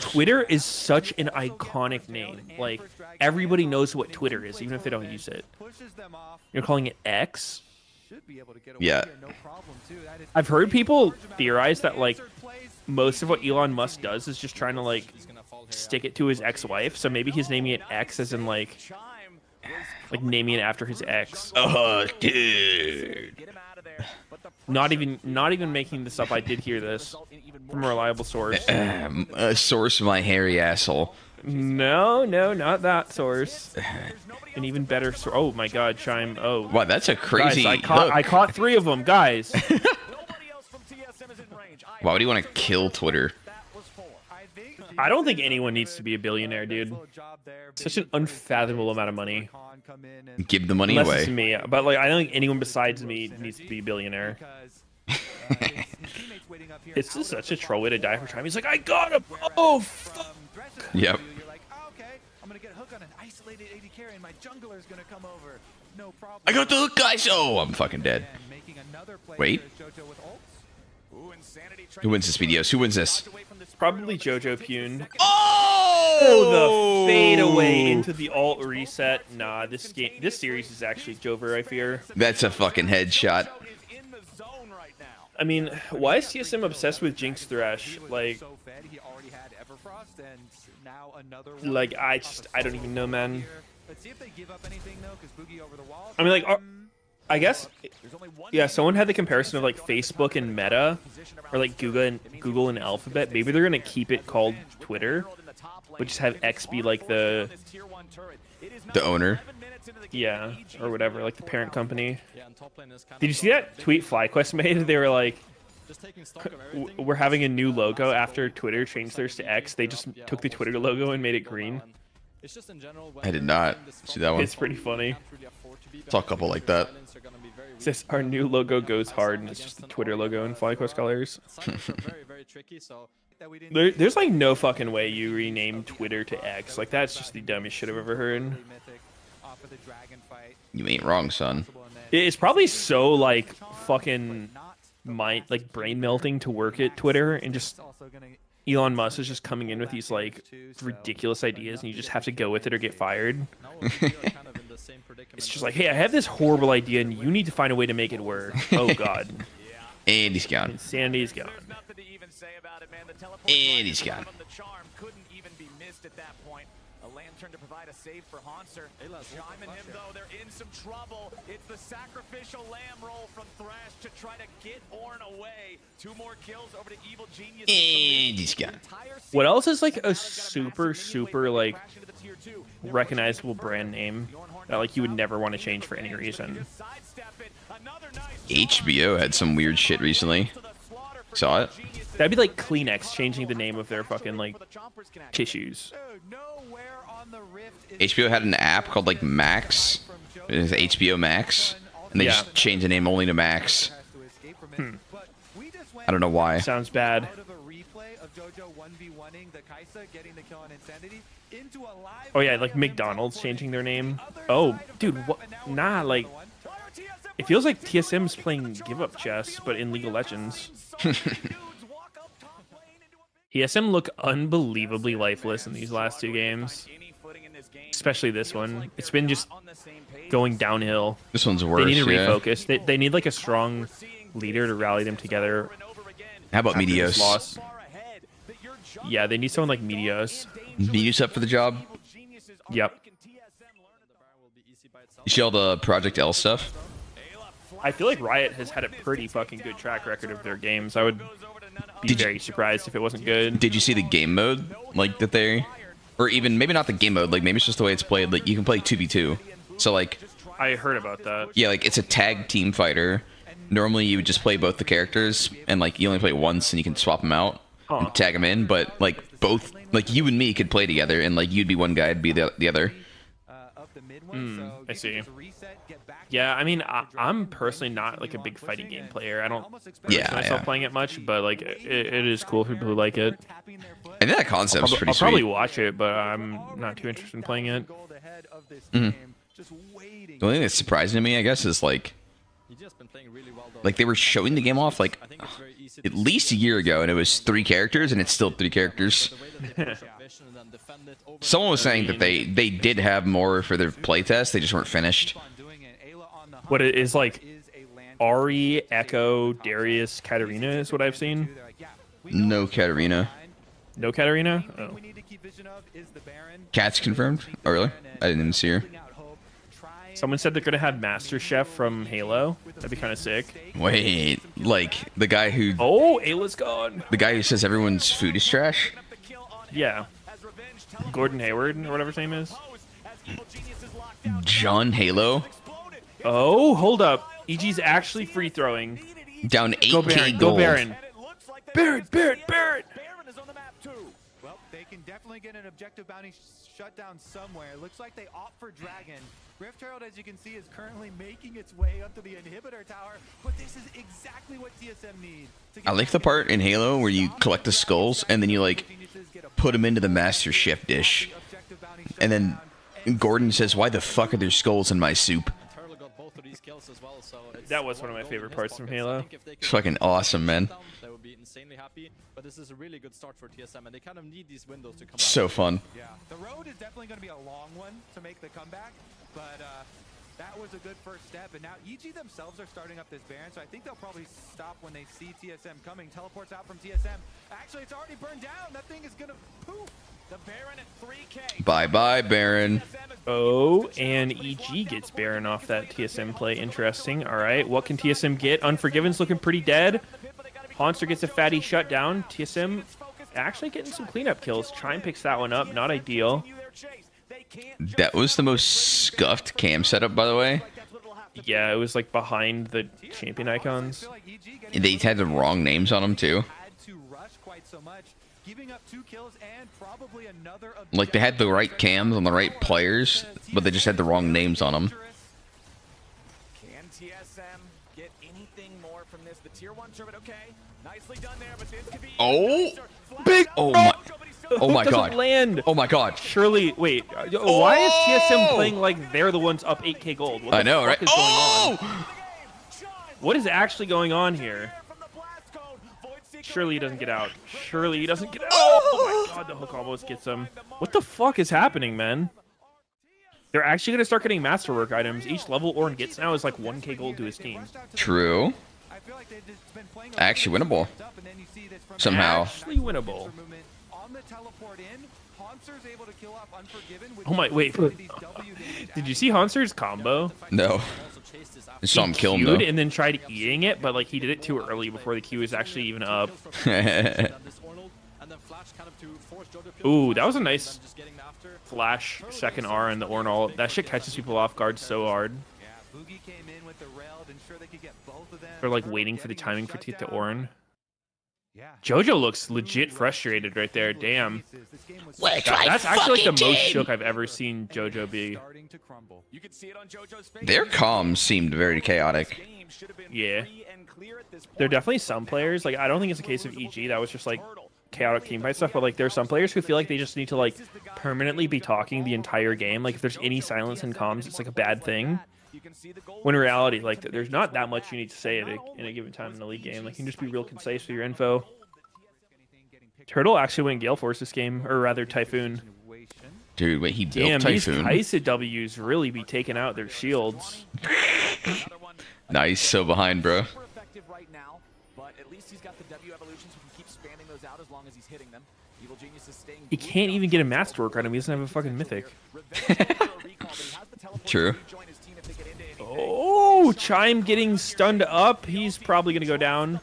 Twitter is such an iconic name. Like, everybody knows what Twitter is, even if they don't use it. Pushes them off. You're calling it X? Should be able to get away Yeah. here, no problem, too. That is I've heard people large amount of theorize that like most of what Elon Musk does is just trying to like stick it to his ex-wife. So maybe he's naming it X as in like like naming it after his ex. Oh, dude. Not even not even making this up. I did hear this from a reliable source. Uh, source my hairy asshole. No, no, not that source. An even better source. Oh my God, Chime. Oh, Wow, that's a crazy guys, I caught hook. I caught three of them, guys. Why would you want to kill Twitter? I don't think anyone needs to be a billionaire, dude. little job there. Such an unfathomable amount of money. Khan come in and Give the money Unless it's away. me, but like I don't think anyone besides me needs to be a billionaire. because uh, his- his teammates waiting up here It's just such a troll way to die for farm. time. He's like, I got him. Oh, fuck. Um, Yep. you, You're like, oh, okay, I'm gonna get hook on an isolated AD carry, and my jungler's gonna come over. No problem. I got the hook, guys. Oh, I'm fucking dead. And making another play Wait. here is JoJo with ults. Who wins this video? Who wins this? Probably Jojopyun. Oh, Oh, the fade away into the alt reset. Nah, this game, this series is actually Jover. I fear. That's a fucking headshot. I mean, why is TSM obsessed with Jinx Thresh? Like, so fed, he already had Everfrost, and now another one. like I just, I don't even know, man. Here. Let's see if they give up anything though, because Bugi over the wall. I mean, like, are- I guess, yeah. Someone had the comparison of like Facebook and Meta, or like Google and Google and Alphabet. Maybe they're gonna keep it called Twitter, but just have X be like the, The owner. yeah, or whatever, like the parent company. Yeah, and top lane is kind Did you see that tweet FlyQuest made? They were like, Just taking stock of "W- everything. "We're having a new logo after Twitter changed theirs to X. They just took the Twitter logo and made it green." It's just in general, I did not see that one. It's pretty funny. Saw a couple like that. It says our new logo goes hard, and it's just the Twitter logo in FlyQuest colors. very, very tricky. So that we didn't There, there's like no fucking way you rename Twitter to X. Like that's just the dumbest shit I've ever heard. really mythic off of the dragon fight. You ain't wrong, son. It's probably so like fucking mind like brain melting to work at Twitter and just Elon Musk is just coming in with these like ridiculous ideas and you just have to go with it or get fired. now we are kind of in the same predicament. It's just like, hey, I have this horrible idea and you need to find a way to make it work. Oh god, And he's gone. insanity's gone. Nothing to even say about it, man. The teleport And he's gone. From the charm couldn't even be missed at that point. A lantern to provide a save for Hauntzer. Chime and him though, they're in some trouble. It's the sacrificial lamb roll from Thresh to try to get Ornn away. Two more kills over to Evil Genius. And he's gone. What else is like a super super like recognizable brand name that like you would never want to change for any reason? HBO had some weird shit recently. Saw it? That'd be like Kleenex changing the name of their fucking like tissues. HBO had an app called like Max. It is HBO Max, and they Yeah. just changed the name only to Max. has to escape from it. But we just went I don't know why. Sounds bad. out of a replay of JoJo 1v1ing the Kai'Sa, getting the kill on Insanity, into a live Oh yeah, like McDonald's changing their name. Oh, dude, what? map, and now we're Nah, like it feels like TSM's playing give up chess, but in League of Legends. TSM look unbelievably lifeless in these last two games, especially this one. It's been just going downhill. This one's worse. They need to yeah. refocus. They, they need like a strong leader to rally them together. How about after Meteos? loss. Yeah, they need someone like Meteos. Meteos up for the job? Yep. You see all the Project L stuff? I feel like Riot has had a pretty fucking good track record of their games. I would be Did you- very surprised if it wasn't good. Did you see the game mode? Like that they, or even maybe not the game mode. Like maybe it's just the way it's played. Like you can play two v two. So like I heard about that. yeah, like it's a tag team fighter. Normally you would just play both the characters, and like you only play once, and you can swap them out, Huh. and tag them in. But like both, like you and me could play together, and like you'd be one guy, I'd be the the other. uh, of the mid one, Hmm, I see. just reset, get back Yeah, I mean, I, i'm personally not like a big fighting game player. I don't almost Yeah, yeah, myself yeah. playing it much, but like it, it is cool for people who like it. Tapping their foot. I think that concept's I'll, pretty I'll probably watch it, but I'm not too interested in playing it. Gold ahead of this game, just waiting. The only thing that's surprising to me, I guess, is like He's just been playing really well though. like they were showing the game off like I think it's very easy at least a year ago, and it was three characters, and it's still three characters. the way that they push up vision and then defend it over Someone was saying that they they did have more for their playtest, they just weren't finished. on doing it. Eyla on the What it is like is a land- Ahri, Ekko, Darius, Katarina is what I've seen. They're like, yeah, we know No what's Katarina. Behind. No Katarina? Oh. we need to keep of is the Baron. Cat's confirmed? Oh, really? I didn't even see her. Holding out hope, trying Someone said they're gonna have Master Chef from Halo. That'd be kind of sick. Wait, like the guy who Oh, Eyla's gone. the guy who says everyone's food is trash? Yeah. Gordon Hayward or whatever his name is. John Halo Oh, hold up. EG's actually free throwing. down Go 8k Baron, go gold. Baron. Barrett, Barrett, Barrett. Definitely get an objective bounty sh- shut down somewhere. Looks like they opt for Dragon. Rift Herald, as you can see, is currently making its way up to the inhibitor tower, but this is exactly what TSM need. to get I like the part in Halo where you collect the skulls and then you like Geniuses get a put them into the Master Chef dish, objective bounty shut and then. Gordon says, "Why the fuck are there skulls in my soup?" Turtle got both of these kills as well, so it's That was one of my favorite in his parts from Halo. think if they It's could fucking awesome, man. They would be insanely happy, but this is a really good start for TSM, and they kind of need these windows to come So out. fun. Yeah, the road is definitely going to be a long one to make the comeback, but uh, that was a good first step. And now EG themselves are starting up this Baron, so I think they'll probably stop when they see TSM coming. Teleports out from TSM. Actually, it's already burned down. That thing is going to poof. The Baron at 3K. Bye bye, Baron. Oh, and EG gets Baron off that TSM play. Interesting. All right, what can TSM get? Unforgiven's looking pretty dead. Hauntzer gets a fatty shutdown. TSM actually getting some cleanup kills. Chime picks that one up. Not ideal. That was the most scuffed cam setup, by the way. Yeah, it was like behind the champion icons. feel like EG getting They had the wrong names on them too. Had to rush quite so much, giving up two kills and probably another. Like they had the right cams on the right players, but they just had the wrong names on them. Can TSM get anything more from this? The tier one turbine, okay. Nicely done there, but this could be. Oh, big- oh my- Oh my god. Land. Oh my god. Surely, wait. uh, Why is TSM Oh! playing like they're the ones up 8k gold? What I know, fuck right? is going on? Oh! What is actually going on here? Surely he doesn't get out. Surely he doesn't get out. Oh, oh my god, the hook almost gets him. What the fuck is happening, man? They're actually going to start getting masterwork items. Each level Ornn gets now is like 1k gold to his team. True. I feel like they've been playing a Actually winnable. bit up, and then you see this from Somehow. Actually winnable. movement on the teleport in. Hauntzer's able to kill off Unforgiven. with Oh my- wait. these W damage Did you see Hauntzer's combo? No. Also chased this I saw him kill him Queued though. and then tried eating it, but like he did it too early before the queue was actually even up. Then this Arnold, and then Flash kind of to force Jojo kill Ooh, that was a nice and then just getting after. Flash, second R, and the Ornal. That shit catches people off guard so hard. Yeah, Bugi came in with the rail to ensure they could get both of them. They're like waiting for the timing for Teeth to get the shutdown. Ornn. Yeah. Jojo looks legit frustrated right there. Damn. This game was Let's That- that's actually like the fucking most shook I've ever seen Jojo be. starting to crumble. You can see it on JoJo's face. Their comms seemed very chaotic. Game should have been Yeah. free and clear at this There are definitely some players. Like I don't think it's a case of EG. That was just like chaotic team fight stuff, but like there are some players who feel like they just need to like permanently be talking the entire game. Like if there's any silence in comms, it's like a bad thing. When in reality, like there's not that much you need to say at a, in a given time in the league game. Like you can just be real concise with your info. Turtle actually went Gale Force this game, or rather Typhoon. Dude, wait, he built Damn, Typhoon. these Kai'Sa W's really be taking out their shields. Nice, so behind, bro. Super effective right now, but at least he's got the W evolutions who can keep spamming those out as long as he's hitting them evil geniuses he can't even get a to masterwork on him. He doesn't have a fucking mythic. Revenge going for a recall, but he has the teleport to True. Oh, Chime getting stunned up. He's probably gonna go down.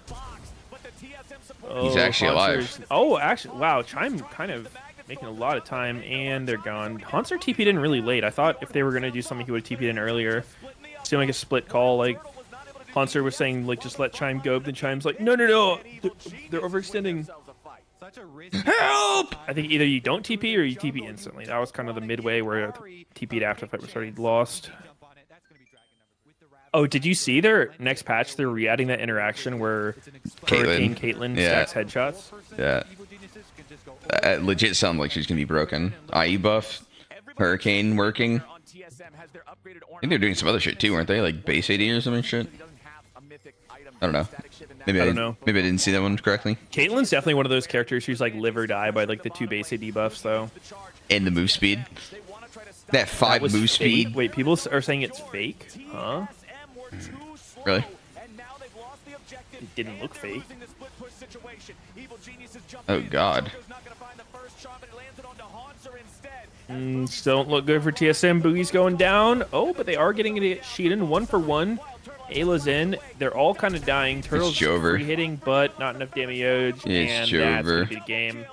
But the TSM support Oh, He's actually oh, alive. Oh, actually, wow. Chime kind of making a lot of time, and they're gone. Hauntzer TP'd in really late. I thought if they were gonna do something, he would have TP'd in earlier. Seemed like a split call. Like Hauntzer was saying, like just let Chime go. But then Chime's like, no, no, no, they're, they're overextending. Such a risky Help! I think either you don't TP or you TP instantly. That was kind of the midway where TP'd after the fight was already lost. Oh, did you see their next patch? They're re-adding that interaction where Hurricane Caitlyn Yeah. stacks headshots. Yeah. Evil geniuses can just go Uh, legit sound like she's gonna be broken. IE buff, Hurricane working. on TSM has their upgraded I think they're doing some other shit too, weren't they? Like base AD or something shit. He doesn't have a mythic item. I don't know. Static shiv in that Maybe I, don't didn't- know. Maybe I didn't see that one correctly. Caitlyn's definitely one of those characters who's like live or die by like the two base AD buffs though. And the move speed. That five was move fake. speed. Wait, people are saying it's fake, huh? Really? It didn't look fake. Oh god. Mm, still don't look good for TSM. Bugi's going down. Oh, but they are getting it at Sheiden. One for one. Eyla's in. They're all kind of dying. Turtles Jover. free hitting, but not enough damage. It's and that's gonna be the game.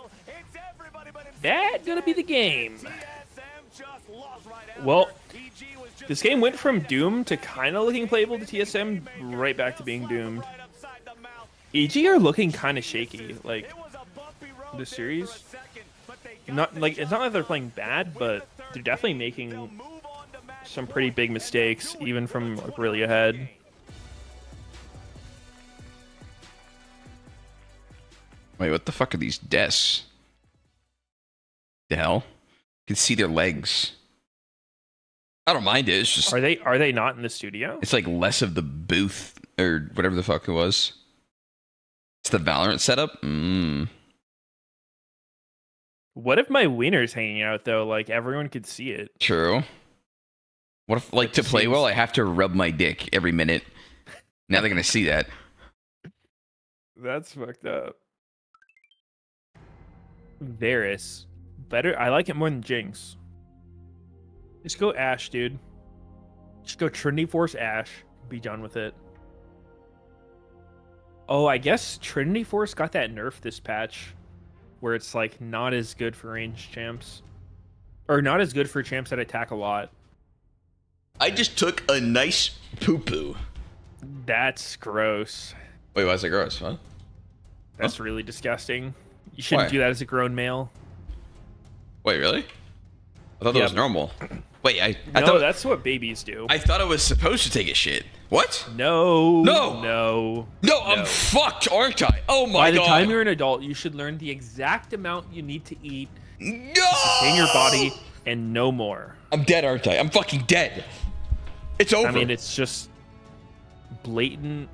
That's gonna be the game. Well, this game went from Doom to kind of looking playable to TSM, right back to being doomed. EG are looking kind of shaky, like the series. Not like it's not that they're playing bad, but they're definitely making some pretty big mistakes, even from like really ahead. Wait, what the fuck are these desks? The hell? You can see their legs. I don't mind it. It's just Are they are they not in the studio? it's like less of the booth or whatever the fuck it was. It's the Valorant setup. Mm. What if my wiener's hanging out though? Like everyone could see it. True. What if, like, to play well, I have to rub my dick every minute? Now they're gonna see that. That's fucked up. Varus. Better I like it more than Jinx. Just go Ash, dude. Just go Trinity Force Ash. Be done with it. Oh, I guess Trinity Force got that nerf this patch. Where it's like not as good for ranged champs. Or not as good for champs that attack a lot. I just took a nice poo poo. That's gross. Wait, why is it gross? Huh? That's really disgusting. You shouldn't Why? do that as a grown male. Wait, really? I thought that was normal. Wait, I, I no, thought that's what babies do. I thought I was supposed to take a shit. What? No. No! No. No, I'm No. fucked, aren't I? Oh my god. By the god. time you're an adult, you should learn the exact amount you need to eat no! sustain your body and no more. I'm dead, aren't I? I'm fucking dead. It's over. I mean, it's just blatant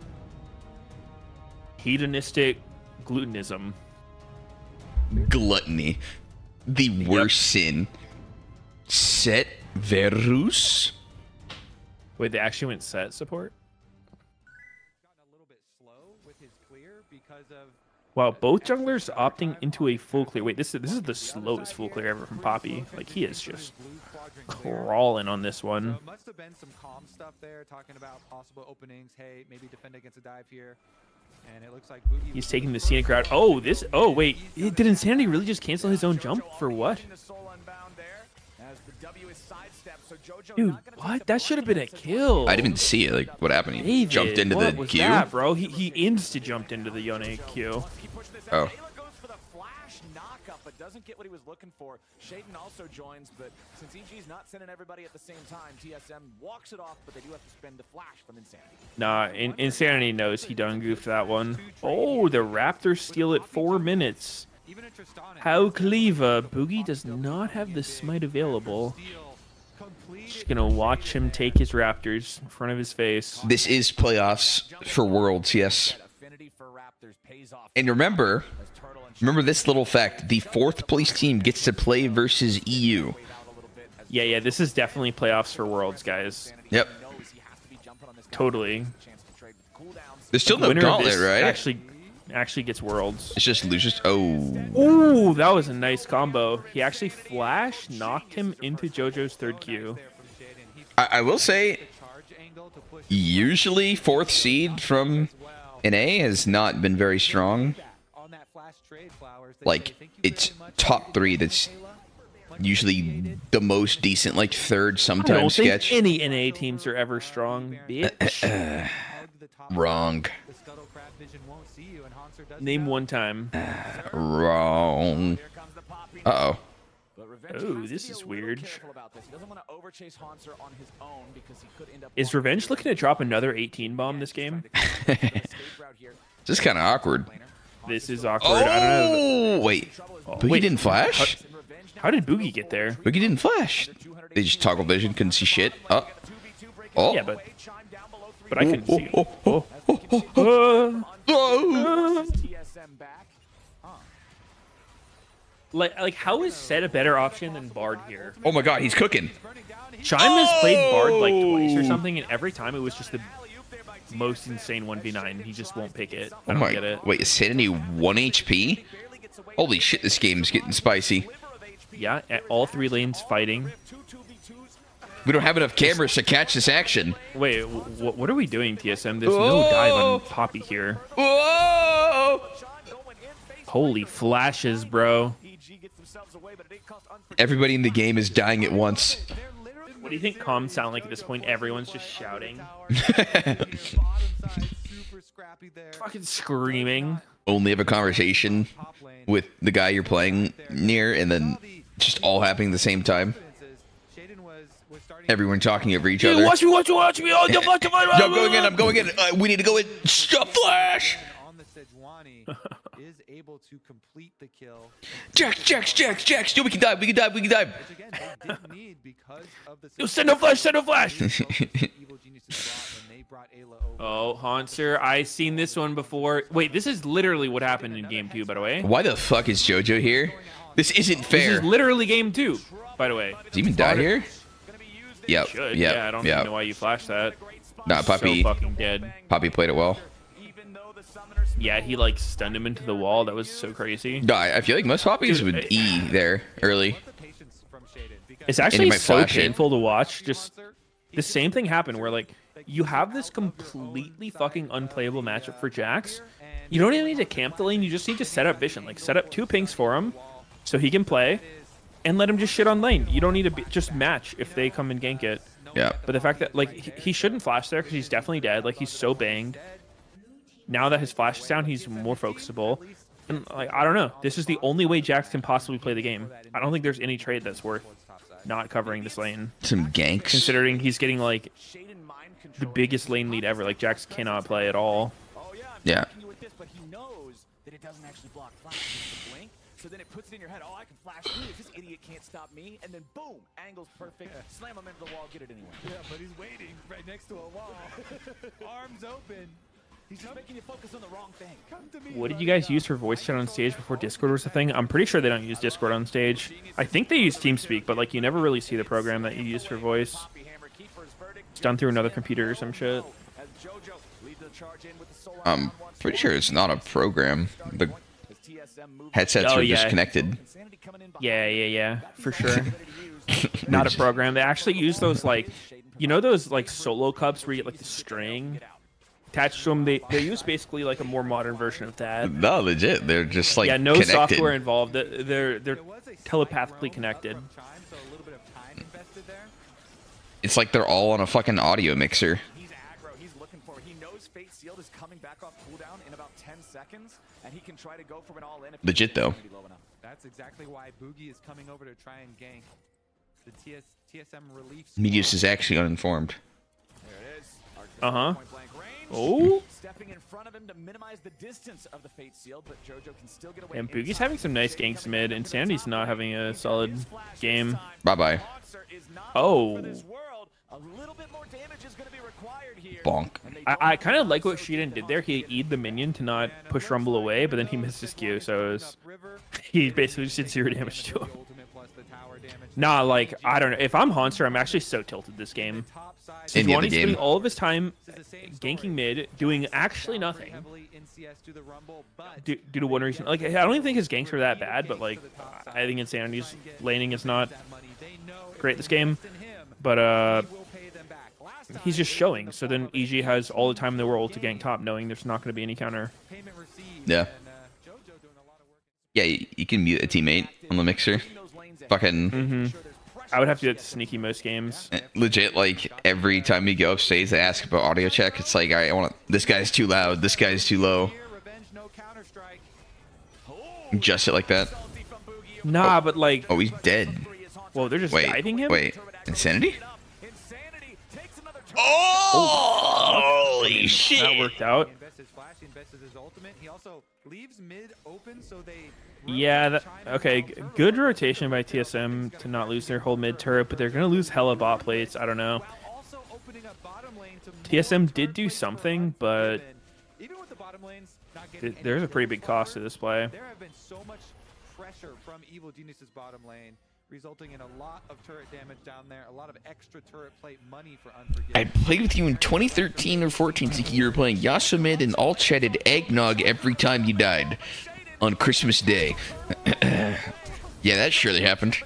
hedonistic glutenism. gluttony. The worst sin. Sett Varus? Wait, they actually went Sett support? gotten a little bit slow with his clear because of Wow, both junglers opting into a full clear. Wait, this is this is the slowest full clear ever from Poppy. Like he is just blue quadrant clear. crawling on this one. So must have been some calm stuff there, talking about possible openings. Hey, maybe defend against a dive here. And it looks like Bugi He's taking the scenic route. Oh, this. Oh, wait. Did Insanity really just cancel his own jump for what? Dude, what? That should have been a kill. I didn't even see it. Like, what happened? He David, jumped into what the was that, bro? He he insta jumped into the Yone queue. Oh. Eyla goes for the flash knockup, but doesn't get what he was looking for. Sheiden also joins, but since EG's not sending everybody at the same time, TSM walks it off, but they do have to spend the flash from Insanity. Nah, In- Insanity knows he done goofed that one. Oh, the Raptors steal it four minutes. Even a Tristana How has that clever. potential Bugi does not have the smite available. steal. Completed Just gonna watch him take his Raptors in front of his face. This is playoffs for Worlds, yes. And remember, remember this little fact: the fourth place team gets to play versus EU. Yeah, yeah, this is definitely playoffs for Worlds, guys. Yep. Totally. There's still no Winner gauntlet, right? Actually, actually gets Worlds. It's just losers. Oh, Ooh, that was a nice combo. He actually flash knocked him into JoJo's third Q. I, I will say, usually fourth seed from NA has not been very strong. on that flash trade flowers. they Like say, "Thank you it's top three. That's usually the most decent, like third I don't sometimes think sketch. any NA teams are ever strong, bitch. Wrong. Name one time. Wrong. Uh oh. Oh, this is weird. Is Is Revenge looking to drop another 18 bomb this game? Just kind of awkward. This is awkward. I don't know. Oh wait, Bugi wait. didn't flash. How did Bugi get there? Bugi didn't flash. They just toggle vision, couldn't see shit. Oh, oh, Yeah, but but I couldn't see. oh, oh, oh, oh, oh, Uh, oh. Like like how is Sett a better option than Bard here? Oh my god, he's cooking. Chime has played Bard like oh! twice or Oh. something, and every time it was just the most insane 1v9. He just won't pick it. I Oh don't my, get it. wait, is Sanity 1 HP? Holy shit, this game's getting spicy. Yeah, at all three lanes fighting. We don't have enough cameras to catch this action. Wait, wh- what are we doing, TSM? There's no dive on Poppy here. Whoa! Holy flashes, bro. Everybody in the game is dying at once. What do you think comms sound like at this point? Everyone's just shouting, Super scrappy there. fucking screaming. Only have a conversation with the guy you're playing near, and then just all happening at the same time. Sheiden was, was starting Everyone talking over each Dude, other. watch me, watch me, watch me! Oh, watch me, Yo, I'm going in. I'm going in. Uh, we need to go in. Stop flash. on the Sejuani is able to complete the kill. Jax, Jax, Jax, Jax. Yo, we can dive. We can dive. We can dive. Again, didn't need because of the Yo, send no flash, send no flash! Evil Geniuses brought when they brought Eyla over. Oh, Hauntzer, I seen this one before. Wait, this is literally what happened in game two, by the way. Why the fuck is JoJo here? This isn't fair. This is literally game two, by the way. Did he even die here? Yep. Should. Yep. yeah, I don't yep. even know why you flashed that. Nah, Puppy. So fucking dead. Poppy played it well. Yeah, he like stunned him into the wall. That was so crazy. No, I I feel like most Dude, would E there early. Patience from Sheiden because It's actually so painful to watch. Just the same thing happened where like you have this completely fucking unplayable matchup for Jax. You don't even need to camp the lane. You just need to set up vision. Like set up two pings for him, so he can play, and let him just shit on lane. You don't need to be, just match if they come and gank it. Yeah. But the fact that like he, he shouldn't flash there because he's definitely dead. Like he's so banged. Now that his flash is down, he's more focusable. And like I don't know, this is the only way Jax can possibly play the game. I don't think there's any trade that's worth not covering this lane, Some ganks. considering he's getting like the biggest lane lead ever. Like Jax cannot play at all. Yeah. you with this, but he knows that it doesn't actually block flash. It's just blink. So then it puts it in your head, oh, I can flash through. This idiot can't stop me. And then boom, angle's perfect. Slam him into the wall, get it anyway. Yeah, but he's waiting right next to a wall. Arms open. He's just making you focus on the wrong thing. Come to me. What did you guys use for voice chat on stage before Discord was a thing? I'm pretty sure they don't use Discord on stage. I think they use TeamSpeak, but like you never really see the program that you use for voice. Coffee Hammer Keeper's verdict. It's done through another computer or some shit. As JoJo leads the charge in with the solar I'm pretty sure it's not a program. The As TSM moves headsets Oh, are yeah. disconnected. Insanity coming in Yeah, yeah, yeah, for sure. Not a program. They actually use those like, you know, those like solo cups where you get like the string attached to them. They they use basically like a more modern version of that. No, legit. They're just like yeah, no connected. software involved. They're they're, they're There was a slight telepathically connected. from Chime, so a little bit of time invested there. It's like they're all on a fucking audio mixer. He's aggro. He's looking for. He knows Fate Sealed is coming back off cooldown in about 10 seconds, and he can try to go for an all-in. Legit, though. gonna be low enough. That's exactly why Bugi is coming over to try and gank. The TS, TSM relief. Meteos is actually uninformed. There it is. Uh huh. Point blank range. Oh. Stepping in front of him to minimize the distance of the Fate Seal, but JoJo can still get away. And Bugi's inside. having some nice ganks mid. and Insanity's not having a solid game. Bye bye. Monster is not Oh. for this world. A little bit more damage is going to be required here. Bonk. I, I kind of like what so Sheiden did there. He E'd the minion to not push Rumble away, but then he missed his going Q, so it was, he basically just did zero damage to him. Ultimate plus the tower damage. Nah, like, I don't know. If I'm Hauntzer, I'm actually so tilted this game. Top side. In the game. spending all of his time This is the same ganking mid, doing actually nothing. very heavily in CS to the Rumble, but Due, due to one reason. Like, I don't even think his ganks are that bad, but, like, I think Insanity's laning is not that money. They know if great this game. invest in him, But, uh, he will pay them back. Last time he's just showing. So then fall EG has all the time in the world to game. gank top, knowing there's not going to be any counter. Yeah. uh, JoJo doing a lot of work. Yeah, you, you can mute a teammate on the mixer. Fucking hmm I would have to do it sneaky most games. eh, legit. Like every time you go upstage, they ask about audio check. It's like, all right, I want this guy's too loud. This guy's too low. Here, Revenge, no Counter-Strike. Just it like that. Nah, but like, Oh, he's dead. whoa, they're just Wait, diving him. wait. Insanity? Insanity takes another turn. Oh, holy shit! That worked out. He invests his flash, he invests his ultimate. He also leaves mid open, so they. Yeah, that, okay, on g- turtle. good rotation by TSM to not lose their whole mid turret, but they're gonna lose hella bot plates. I don't know. While also opening up bottom lane to TSM did do something, but even. Even with the bottom lanes not getting th- there's a pretty big cost to this play. There have been so much pressure from Evil Genius's bottom lane, resulting in a lot of turret damage down there, a lot of extra turret plate money for I played with you in 2013 or 14. Ziki. You were playing Yasumid and all chatted eggnog every time you died on Christmas Day. yeah, that surely happened.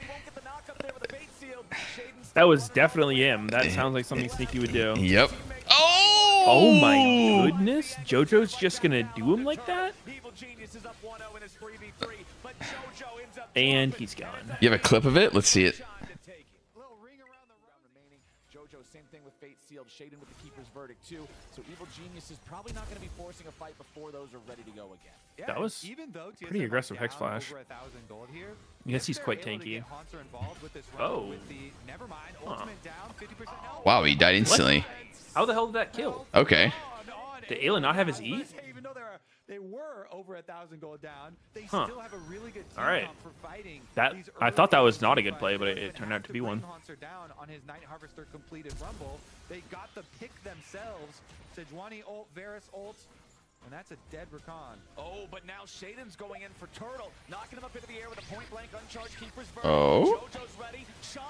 That was definitely him. That eh, sounds like something Sneaky would do. Yep. Oh! Oh my goodness, JoJo's just gonna do him like that, Evil Genius is up 1-0 in his 3v3, but JoJo and he's gone. You have a clip of it? Let's see it. Time to take it. Little ring around the round remaining. JoJo, same thing with Fate Sealed, Sheiden with the Keeper's Verdict too. So Evil Genius is probably not going to be forcing a fight before those are ready to go again. Yeah, That was even though pretty TSM are aggressive Hex Flash. over a thousand gold here, I guess he's quite tanky. get Hauntzer involved with this Oh. run with the Nevermind, ultimate down, 50% Wow, he died instantly. How the hell did that kill? Okay. On, on Did Eyla not have his E? They're, were over a thousand gold down, they Huh. still have a really good team All right. for fighting. That- I thought that was not a good play, but it- it turned out to be one. Haunter down on his Night Harvester completed rumble. They got the pick themselves. Sejuani ult, Varus ult, and that's a dead Rakan. Oh, but now Sheiden's going in for Turtle, knocking him up into the air with a point blank uncharged Keeper's Verdict. Oh? JoJo's ready. Chime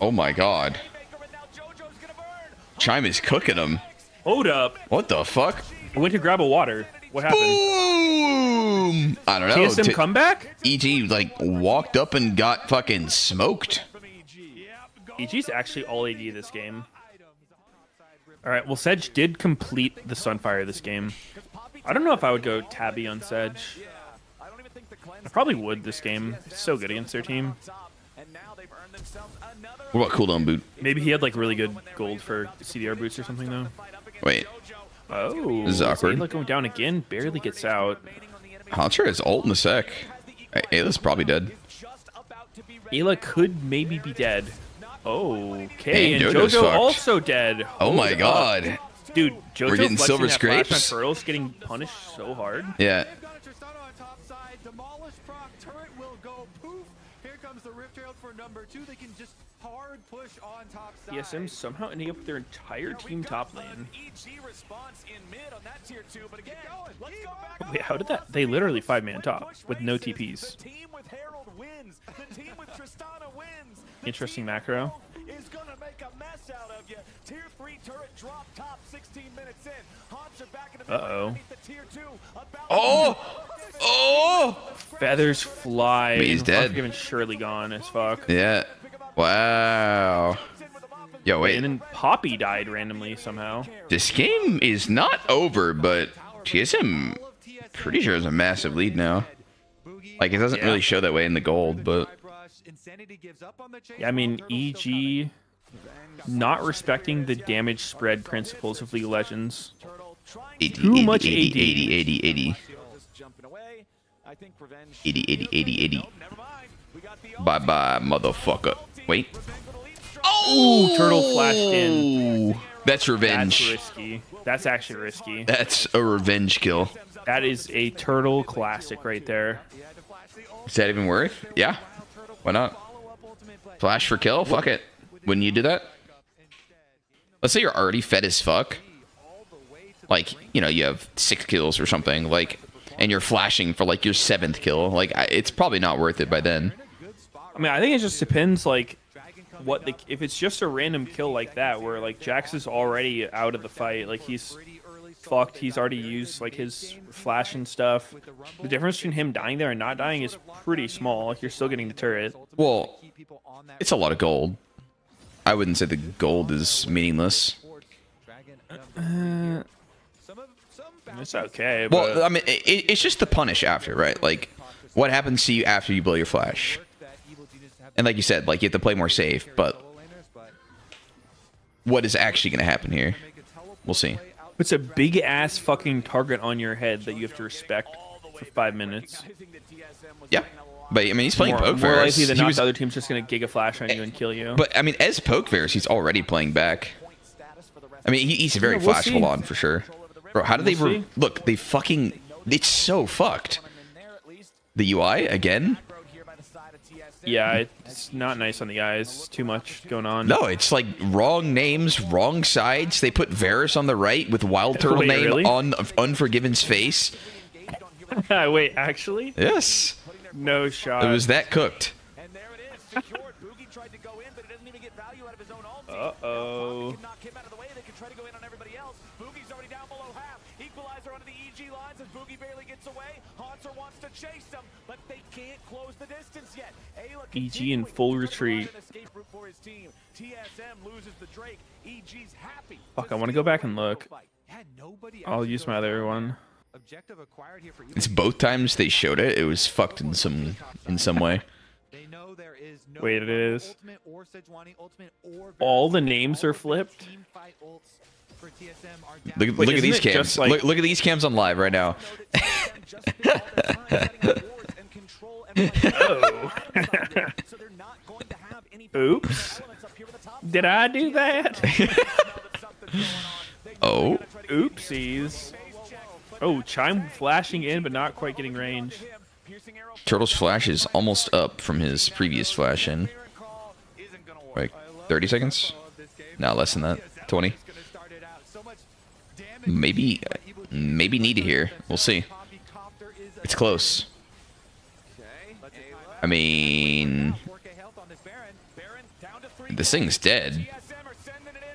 Oh my god. Haymaker, and now JoJo's gonna burn. Chime is cooking him. Hold up. What the fuck? I went to grab a water. What happened? Boom! I don't know. TSM T- comeback? EG like walked up and got fucking smoked. EG's actually all AD this game. All right, well, Sedge did complete the Sunfire this game. I don't know if I would go Tabi on Sedge. I don't even think the cleanse I probably would this game. It's so good against their team. top, and now they've earned themselves another What about cooldown boot? Maybe he had like really good gold for CDR boots or something though. fight up against Wait. Oh, This is awkward. Eyla going down again, barely gets out. Remaining on the enemy is ult in a sec. Eyla's probably dead. just about to be ready. Eyla could maybe be dead. Okay, Hey, and Jojo's JoJo fucked. also dead. Oh Hold my up. god. Dude, JoJo We're getting flexing silver that flash on scrapes. Turtles getting punished so hard. Yeah. They've got a Tristana on top side. Demolish proc. Turret will go poof. Here comes the Rift Herald for number two. They can just hard push on top side. TSM somehow ending up with their entire team top lane. EG response in mid on that tier two, but again, let's go back Wait, how did that? They literally five man top with no TPs. The team with Herald wins. The team with Tristana wins. The Interesting team macro. Gonna make a mess out of you. Tier three turret drop top 16 minutes in. Haunts are back in the Uh-oh. the tier two. About Oh! Oh! Feathers fly. Wait, he's dead. Unforgiven surely gone as fuck. Yeah. Wow. Yo, wait. And then Poppy died randomly somehow. This game is not over, but TSM pretty sure has a massive lead now. Like it doesn't Yeah. really show that way in the gold, but I mean EG not respecting the damage spread principles of League of Legends. 80, Too 80, much 80, AD. 80, 80, 80, just jumping away. I think revenge. 80, 80, 80, 80. Nope, never mind. We got the Bye bye, motherfucker. Wait. Oh, Turtle flashed in. That's revenge. That's revenge. risky. That's actually risky. That's a revenge kill. That is a turtle classic right there. Is that even worth? Yeah. Why not? Flash for kill? Fuck it. Wouldn't you do that? Let's say you're already fed as fuck. Like, you know, you have six kills or something, like, and you're flashing for like your seventh kill. Like, it's probably not worth it by then. I mean, I think it just depends, like, what the if it's just a random kill like that, where like Jax is already out of the fight, like he's fucked, he's already used like his flash and stuff. The difference between him dying there and not dying is pretty small. Like you're still getting the turret. Well, it's a lot of gold. I wouldn't say the gold is meaningless. Uh, it's okay. But Well, I mean, it, it's just the punish after, right? Like, what happens to you after you blow your flash? And like you said, like you have to play more safe, but what is actually going to happen here? We'll see. It's a big ass fucking target on your head that you have to respect for five minutes. Yeah, but I mean, he's playing More, poke more likely than not, was- the other team's just gonna giga flash on you and kill you. but I mean, as Pokeverse, he's already playing back. I mean, he, he's very Yeah, we'll flashable on for sure. Bro, how do they We'll re- see. look? They fucking it's so fucked. The UI again? Yeah, it's not nice on the eyes. Too much going on. No, it's like wrong names, wrong sides. They put Varus on the right with Wild Turtle Wait, name really? on Unforgiven's face. Wait, actually, Yes, no shot. it was that cooked. And there chase them, but they can't close the distance yet. Eyla EG in full to try to retreat. escape route for his team. TSM loses the Drake. EG's happy. Fuck, I wanna go back and look. fight. Yeah, nobody I'll use my other one. Objective acquired here for Evil It's both times they showed it. It was fucked in some in some way. They know there is no Wait, it is. Ultimate or Sejuani ultimate or All the names All are of the flipped? Team fight ults for TSM are down. Look, Wait, look at these cams. like- look, look at these cams on live right now. Oh. Oops. Did I do that? Oh, Oopsies. Oh, Chime flashing in, but not quite getting range. Turtle's flash is almost up from his previous flash in like 30 seconds. No, less than that. 20. Maybe, maybe need to here. We'll see. It's close. I mean, this thing's dead.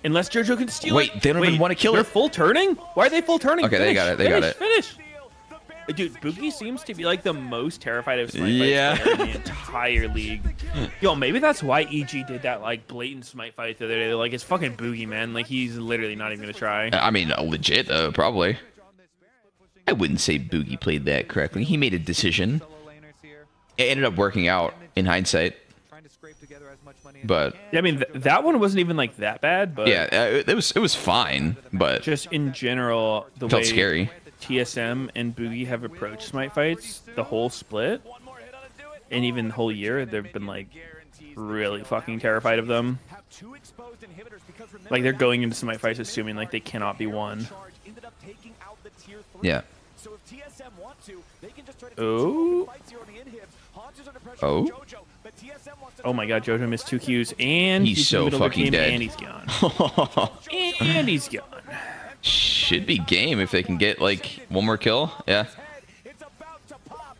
Unless JoJo can steal Wait, it. they don't even wanna kill they're it. full turning? Why are they full turning? Okay, they got it, they finish, got it. Finish. Uh, Dude, Bugi seems to be like the most terrified of smite fights Yeah. in the entire league. Yo, maybe that's why EG did that like blatant smite fight the other day. Like it's fucking Bugi, man. Like he's literally not even gonna try. I mean, uh, legit though, probably. I wouldn't say Bugi played that correctly. He made a decision. It ended up working out in hindsight, Trying to scrape together as much money as but Yeah, I mean th- that one wasn't even like that bad, but yeah, uh, it, it was it was fine, but just in general, the felt way scary. TSM and Bugi have approached smite fights, the whole split, and even the whole year, they've been like really fucking terrified of them. Like they're going into smite fights assuming like they cannot be won. Yeah. So if TSM want to, they can just try to Oh. on the. Hauntzer's under pressure Oh. JoJo, but TSM wants to Oh my god, Jojo missed two Qs and He's in so the middle of the fucking dead. And he's gone. and he's gone. Should be game if they can get like one more kill. Yeah. It's about to pop.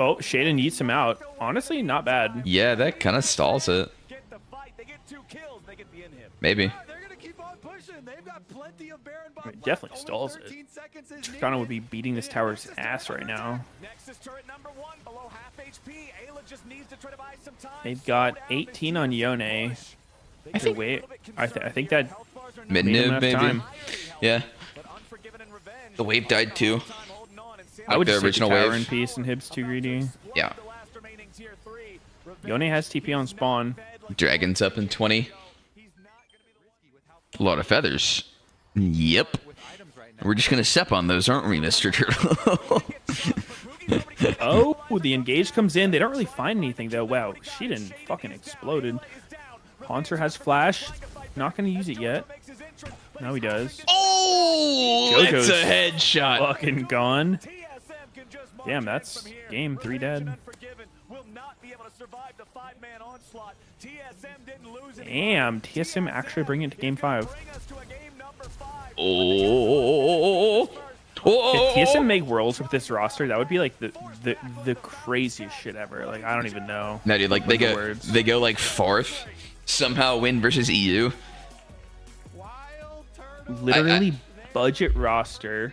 Oh, Sheiden eats him out. Honestly, not bad. Yeah, that kind of stalls it. Get the fight. They get two kills. They get the inhib. Maybe. They're gonna keep on pushing. They've got plenty of Baron buff It definitely stalls it. 13 seconds is Tristana would be beating this tower's ass right now. Nexus turret number one, below half HP. Eyla just needs to try to buy some. They've got 18 on Yone. I think, wait, I, th- I think that Mid nib, maybe. time. Yeah. But Unforgiven and Revenge. The wave died too. Time holding on and I would the just original the wave. in peace and Hib's too greedy. Yeah. the last remaining tier three. Yone has TP on spawn. Dragons up in 20. A lot of feathers. Yep. We're just gonna step on those, aren't we, Mr. Turtle? Oh, the engage comes in. They don't really find anything though. Wow, she didn't fucking exploded. Hauntzer has flash. Not going to use it yet. Now he does. Oh, JoJo's that's a headshot. Fucking gone. Damn, that's game three dead. Damn, TSM actually bring it to game five. Oh, Oh. If TSM make worlds with this roster, that would be like the the, the craziest shit ever. Like I don't even know. No, dude, like they the go, words. they go like fourth, somehow win versus EU. Literally budget roster.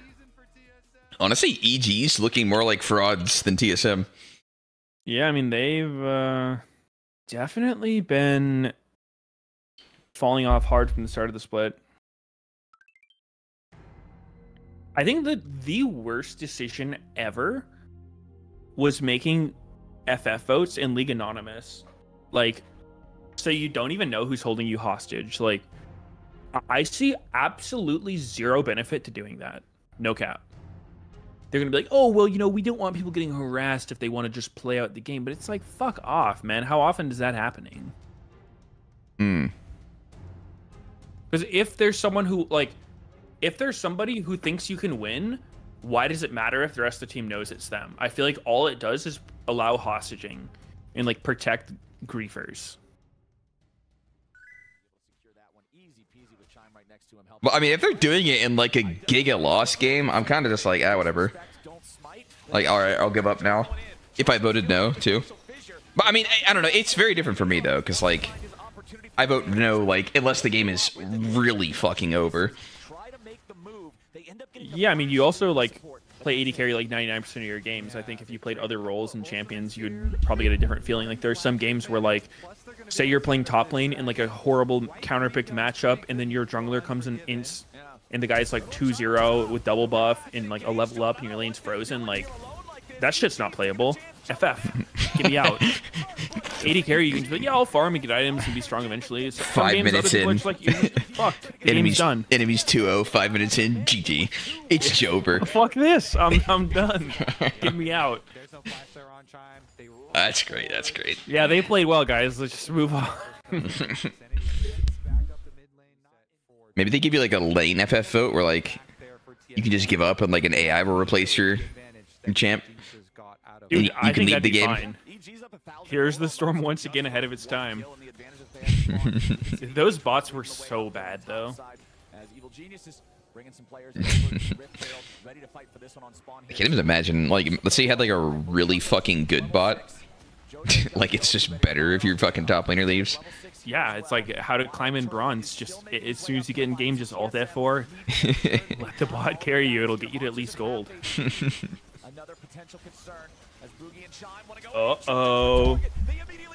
Honestly, EG's looking more like frauds than TSM. Yeah, I mean they've uh, definitely been falling off hard from the start of the split. I think that the worst decision ever was making FF votes in League Anonymous. Like, so you don't even know who's holding you hostage. Like, I- see absolutely zero benefit to doing that. No cap. They're gonna be like, oh well, you know, we don't want people getting harassed if they want to just play out the game. But it's like, fuck off, man. How often is that happening? Hmm. Because if there's someone who like, if there's somebody who thinks you can win, why does it matter if the rest of the team knows it's them? I feel like all it does is allow hostaging and like protect griefers. Well, I mean, if they're doing it in like a giga loss game, I'm kind of just like, ah, whatever. Like, all right, I'll give up now. If I voted no too. But I mean, I, I don't know. It's very different for me though, because like, I vote no like unless the game is really fucking over. Yeah, I mean, you also like play AD carry like 99% of your games. I think if you played other roles in champions, you'd probably get a different feeling. Like there's some games where like, say you're playing top lane in like a horrible counterpicked matchup, and then your jungler comes in ints, and the guy's like 2-0 with double buff and like a level up, and your lane's frozen. Like that shit's not playable. FF, get me out. AD carry, you can just be like, yeah, I'll farm and get items and be strong eventually. It's- some Five games, minutes other people are in. just like, you're fucked. The game's Enemies done. Enemies 2-0, five minutes in, GG. It's Jober. Fuck this. I'm I'm done. Get me out. There's no flash there on chime. They roll That's great. That's great. Yeah, they played well, guys. Let's just move on. back up the mid lane. Not for Maybe they give you like a lane FF vote where like you can just give up and like an AI will replace your your champ. Dude, you- I you can think lead that'd the be game. fine. Here's the storm once again ahead of its time. Those bots were so bad, though. I can't even imagine. Like, let's say you had like a really fucking good bot. like, it's just better if your fucking top laner leaves. Yeah, it's like how to climb in bronze. Just a- as soon as you get in game, just alt F4. Let the bot carry you. It'll get you to at least gold. Another potential concern as Bugi and Chime want to go. Uh oh.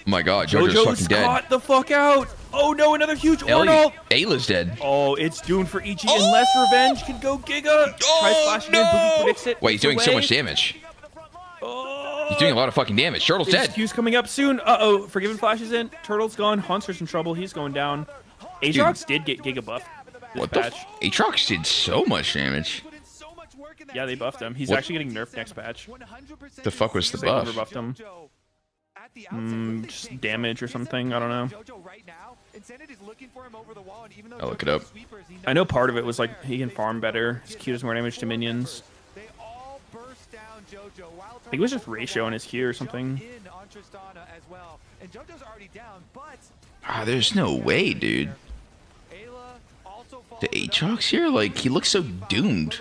Oh my god, JoJo's JoJo's fucking dead. caught the fuck out. Oh no, another huge Ellie, Ornal. Eyla's dead. Oh, it's doomed for EG unless Revenge can go Giga. Tries Oh, flashing in, Bugi predicts it. Wait, he's gets doing so much damage. Oh. He's doing a lot of fucking damage. Turtle's His dead. Q's coming up soon. Uh oh, Forgiven flashes in. Turtle's gone. Hauntzer's in trouble. He's going down. Aatrox did get Giga buff. this What the? patch. F- Aatrox did so much damage. Yeah, they buffed him. He's What- actually getting nerfed next patch. The fuck was the conceded buff? to Overbuffed him. The outset. Mm, What do they just damage or something, I don't know. JoJo right now, Insanity's looking for him over the wall, and even though I'll look it up. I know part of it was like he can farm better. His Q does more damage to minions. They all burst down JoJo. While think it was just ratio on his Q or something. in on Tristana as well. And JoJo's already down, but Ah, there's no way, dude. The follows it up. Aatrox here, like, he looks so doomed.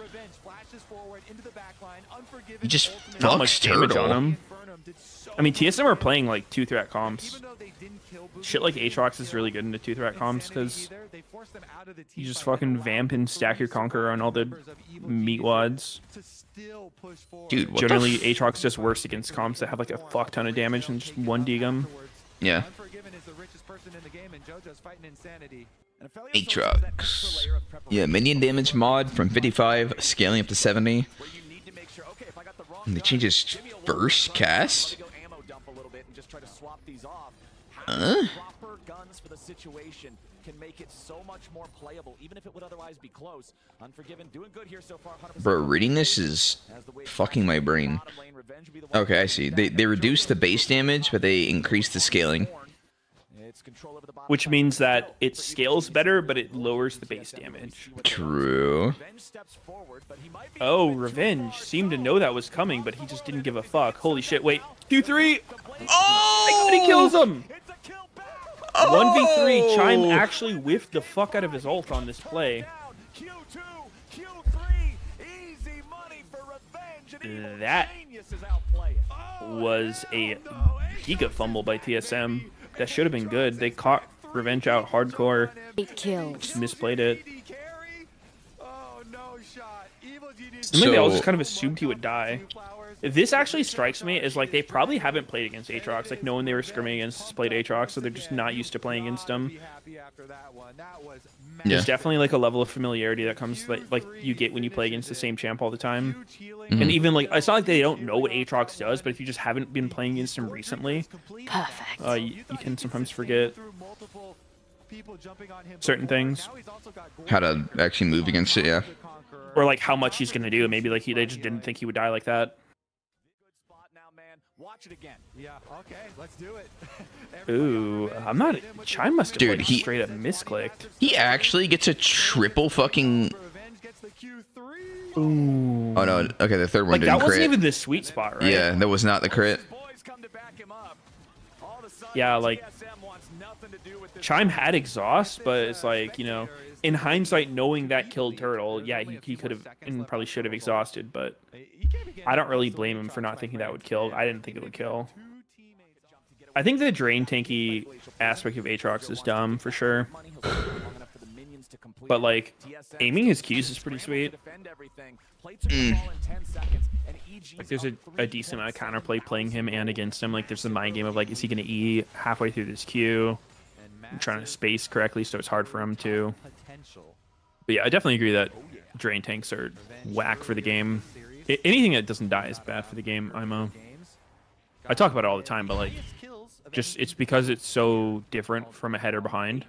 He just ultimate- Not fucks much damage Turtle. on him. Infernum did so I mean, TSM are playing like two threat comps. Even though they didn't kill Bugi, Shit like they Aatrox is really kill good into two threat comps because either. They forced them out of the you just fucking vamp and stack your three conqueror on all the members meat wads. to still push forward. Dude, what Generally, the f- Aatrox does worse against comps that have like a fuck ton of damage and just one degum. Yeah. Unforgiven is the richest person in the game, and JoJo's fighting Insanity. Aatrox. Yeah, minion damage mod from 55, scaling up to 70. They change his first cast? Huh? Can make it so much more playable, even if it would otherwise be close. Unforgiven, doing good here so far. Bro, reading this is fucking my brain. Okay, I see. They they reduce the base damage, but they increase the scaling. It's which means that it scales better, but it lowers the base damage. True. Oh, Revenge seemed to know that was coming, but he just didn't give a fuck. Holy shit, wait. Q3! Oh! And he kills him! 1v3, Chime oh! actually whiffed the fuck out of his ult on this play. That was a giga fumble by TSM. That should have been good. They caught Revenge out hardcore. Eight kills. Just misplayed it. Oh, no shot. Evil I mean, they all just kind of assumed he would die. This actually strikes me as like they probably haven't played against Aatrox. Like no one they were scrimming against played Aatrox, so they're just not used to playing against him. Be happy after that one. That was Yeah. There's definitely like a level of familiarity that comes like like you get when you play against the same champ all the time. huge healing. And even like it's not like they don't know what Aatrox does, but if you just haven't been playing against him recently, Perfect. uh, you, you can sometimes forget Through multiple people jumping on him certain things. Now he's also got How to actually move against it, yeah. or like how much he's gonna do. Maybe like he, they just didn't think he would die like that. Spot now, man. Watch it again. Yeah, okay, let's do it. Ooh, I'm not. Chime must have Dude, like, he- straight up misclicked. He actually gets a triple fucking. Revenge gets the Q3. Ooh. Oh no. Okay, the third one Like didn't that wasn't crit. even the sweet spot, right? Yeah, that was not the crit. Yeah, like, Chime had exhaust, but it's like you know, in hindsight, knowing that killed Turtle, yeah, he, he could have and probably should have exhausted, but I don't really blame him for not thinking that would kill. I didn't think it would kill. I think the drain tanky aspect of Aatrox is dumb for sure, but like aiming his Qs is pretty sweet. Mm. Like there's a, a decent amount of counterplay playing him and against him. Like there's the mind game of like, is he gonna E halfway through this Q? I'm trying to space correctly, so it's hard for him to. But yeah, I definitely agree that drain tanks are whack for the game. I- anything that doesn't die is bad for the game. IMO. I'm a. I talk about it all the time, but like, just it's because it's so different from a header behind.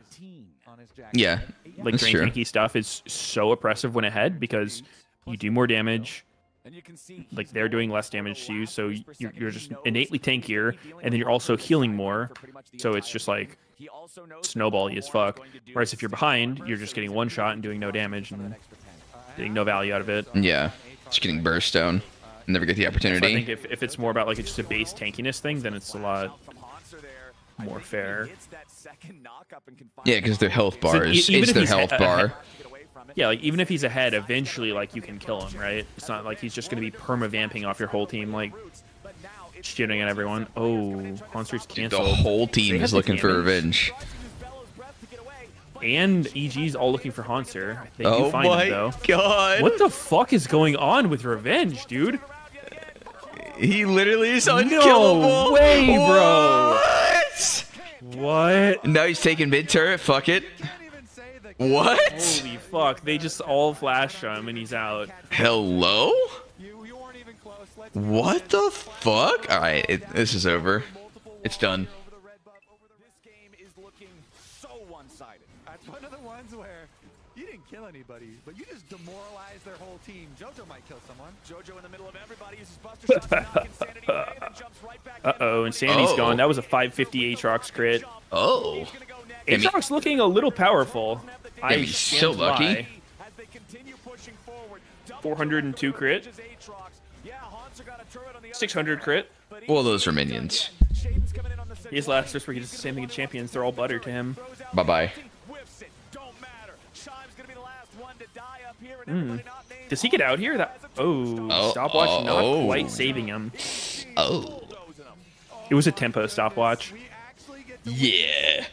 On his jacket. Yeah. Like That's drain true. tanky stuff is so oppressive when ahead because you do more damage. Like they're doing less damage to you, so you're, you're just innately tankier, and then you're also healing more. So it's just like snowball as fuck. Whereas if you're behind, you're just getting one shot and doing no damage and getting no value out of it. Yeah. Just getting burst down. Never get the So I think if, if it's more about like it's just a base tankiness thing, then it's a lot more fair. Yeah, because their health bars. even it's their health a- bar. Yeah, like even if he's ahead, eventually like you can kill him, right? It's not like he's just gonna be perma vamping off your whole team, like shooting at everyone. Oh, monsters canceled. The whole team is the looking for revenge. And EG's all looking for Hauntzer. They do Oh find my him though. god. What the fuck is going on with Revenge, dude? He literally is unkillable. No unkillable. way, bro. What? What? Now he's taking mid turret. Fuck it. Can't even say the What? Holy fuck! They just all flash him and he's out. Hello? you, you weren't even close. Let's What the fuck? All right, it, this is over. It's done. over the red buff over the This game is looking so one-sided. That's one of the ones where you didn't kill anybody, but you just demoralized their whole team. Jojo might kill someone. Jojo in the middle of everybody uses Buster Shots to knock Insanity away, then jumps right back in. Uh oh, Insanity's Oh. gone. That was a 550 Aatrox crit. Oh. He's gonna go next. I mean- Aatrox looking a little powerful. I he's stand so lucky. by. As they continue pushing forward. Double 402 crit. touches Aatrox. Yeah, Hauntzer got a turret on the other 600 crit. but Well, those are minions. get- Sheiden's coming in on the His last verse where he does the same thing in Champions. They're all butter to him. Throws die up here, and everybody not named Hmm. Does he get out here? That oh, Oh, stopwatch oh, not oh. quite saving him. Oh. It was a tempo stopwatch. We actually get to Yeah.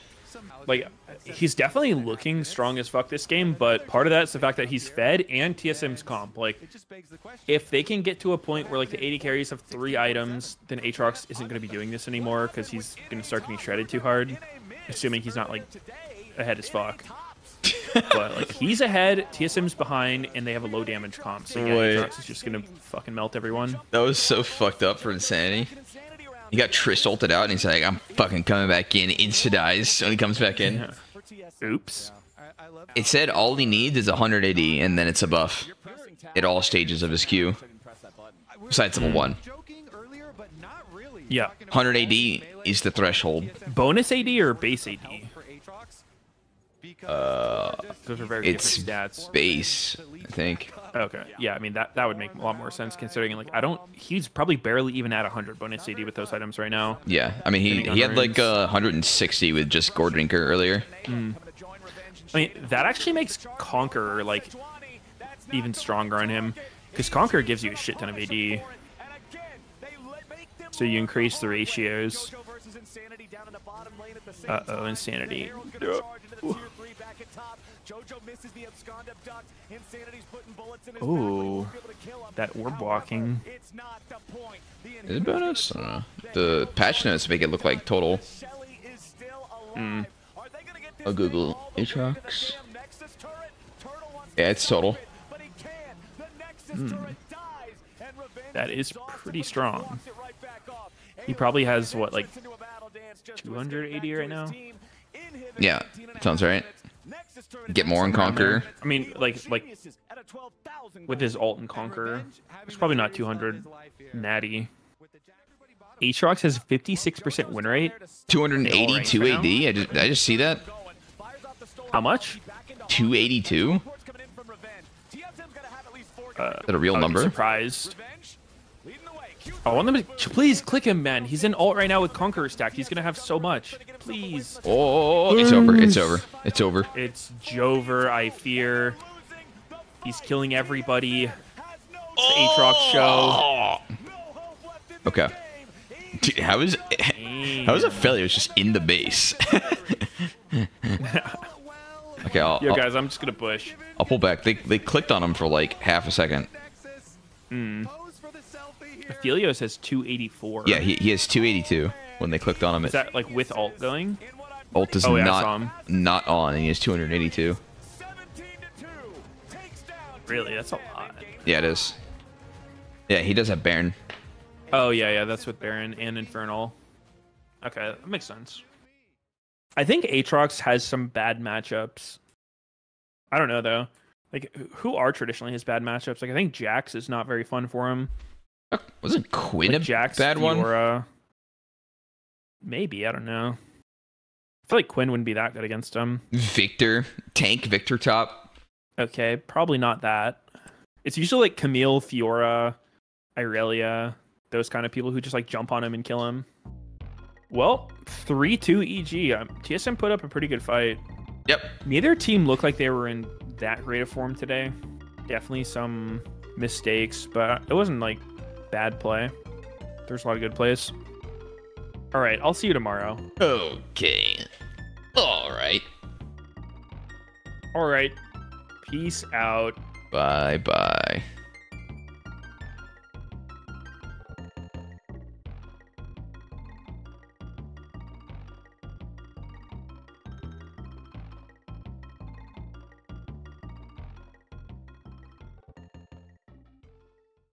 Like he's definitely looking strong as fuck this game, but part of that's the fact that he's fed and TSM's comp. Like It just begs the question. if they can get to a point where like the 80 carries have three items, then Aatrox isn't going to be doing this anymore because he's going to start getting shredded too hard. Assuming he's not like ahead as fuck. But like he's ahead, TSM's behind, and they have a low damage comp. So yeah. Aatrox is just going to fucking melt everyone. That was so fucked up for Insanity. He got Triss ulted out and he's like, I'm fucking coming back in. Insta dies when he comes back in. Yeah. Oops. I, I love It said all he needs is 100 AD and then it's a buff at all stages of his Q. we're Besides level one. joking earlier, but not really. Yeah. 100 AD is the threshold. Bonus AD or base AD? For Aatrox, because Uh, Those are very It's different stats. base, I think. Okay. Yeah, I mean that that would make a lot more sense considering like I don't he's probably barely even at 100 bonus AD with those items right now. Yeah, I mean he he had like runes. uh, 160 with just Goredrinker earlier. I mean that actually makes Conqueror like even stronger on him because Conqueror gives you a shit ton of AD. So you increase the ratios. Uh-oh, Insanity. Ooh, that orb walking. Is it bonus? I don't know. The patch notes make it look like total. Mm. I'll Google Aatrox. Yeah, it's total. That is pretty strong. He probably has what like 280 right now. Yeah, sounds right. Get more and conquer. I mean, like like with his alt and conquer, it's probably not 200 natty. Aatrox has 56% win rate. 282 AD. I just I just see that. How much? 282. Uh, Is that a real number? Surprised. I want them to please click him, man. He's in alt right now with Conqueror stacked. He's gonna have so much. Please. Oh, oh, oh, oh it's over. It's over. It's over. It's Jover, I fear. He's killing everybody. It's the Aatrox show. Oh. Okay. Dude, how is how is a failure It's just in the base? okay, I'll, Yo, guys, I'm just gonna push. I'll pull back. They they clicked on him for like half a second. Hmm. Aphelios has 284. Yeah, he, he has 282 when they clicked on him. Is that like with alt going? Alt is Oh, yeah, I saw him. not not on, and he has 282. Really? That's a lot. Yeah, it is. Yeah, he does have Baron. Oh yeah, yeah, that's with Baron and Infernal. Okay, that makes sense. I think Aatrox has some bad matchups. I don't know though. Like who are traditionally his bad matchups? Like I think Jax is not very fun for him. Uh, Wasn't Quinn Like a Jax, bad one? Maybe I don't know. I feel like Quinn wouldn't be that good against him. Viktor, tank Viktor top. Okay, probably not that. It's usually like Camille, Fiora, Irelia, those kind of people who just like jump on him and kill him. Well, 3 2 EG. Um, TSM put up a pretty good fight. Yep. Neither team looked like they were in that great of form today. Definitely some mistakes, but it wasn't like bad play. There's a lot of good plays. All right, I'll see you tomorrow. Okay. All right. All right, peace out. Bye bye.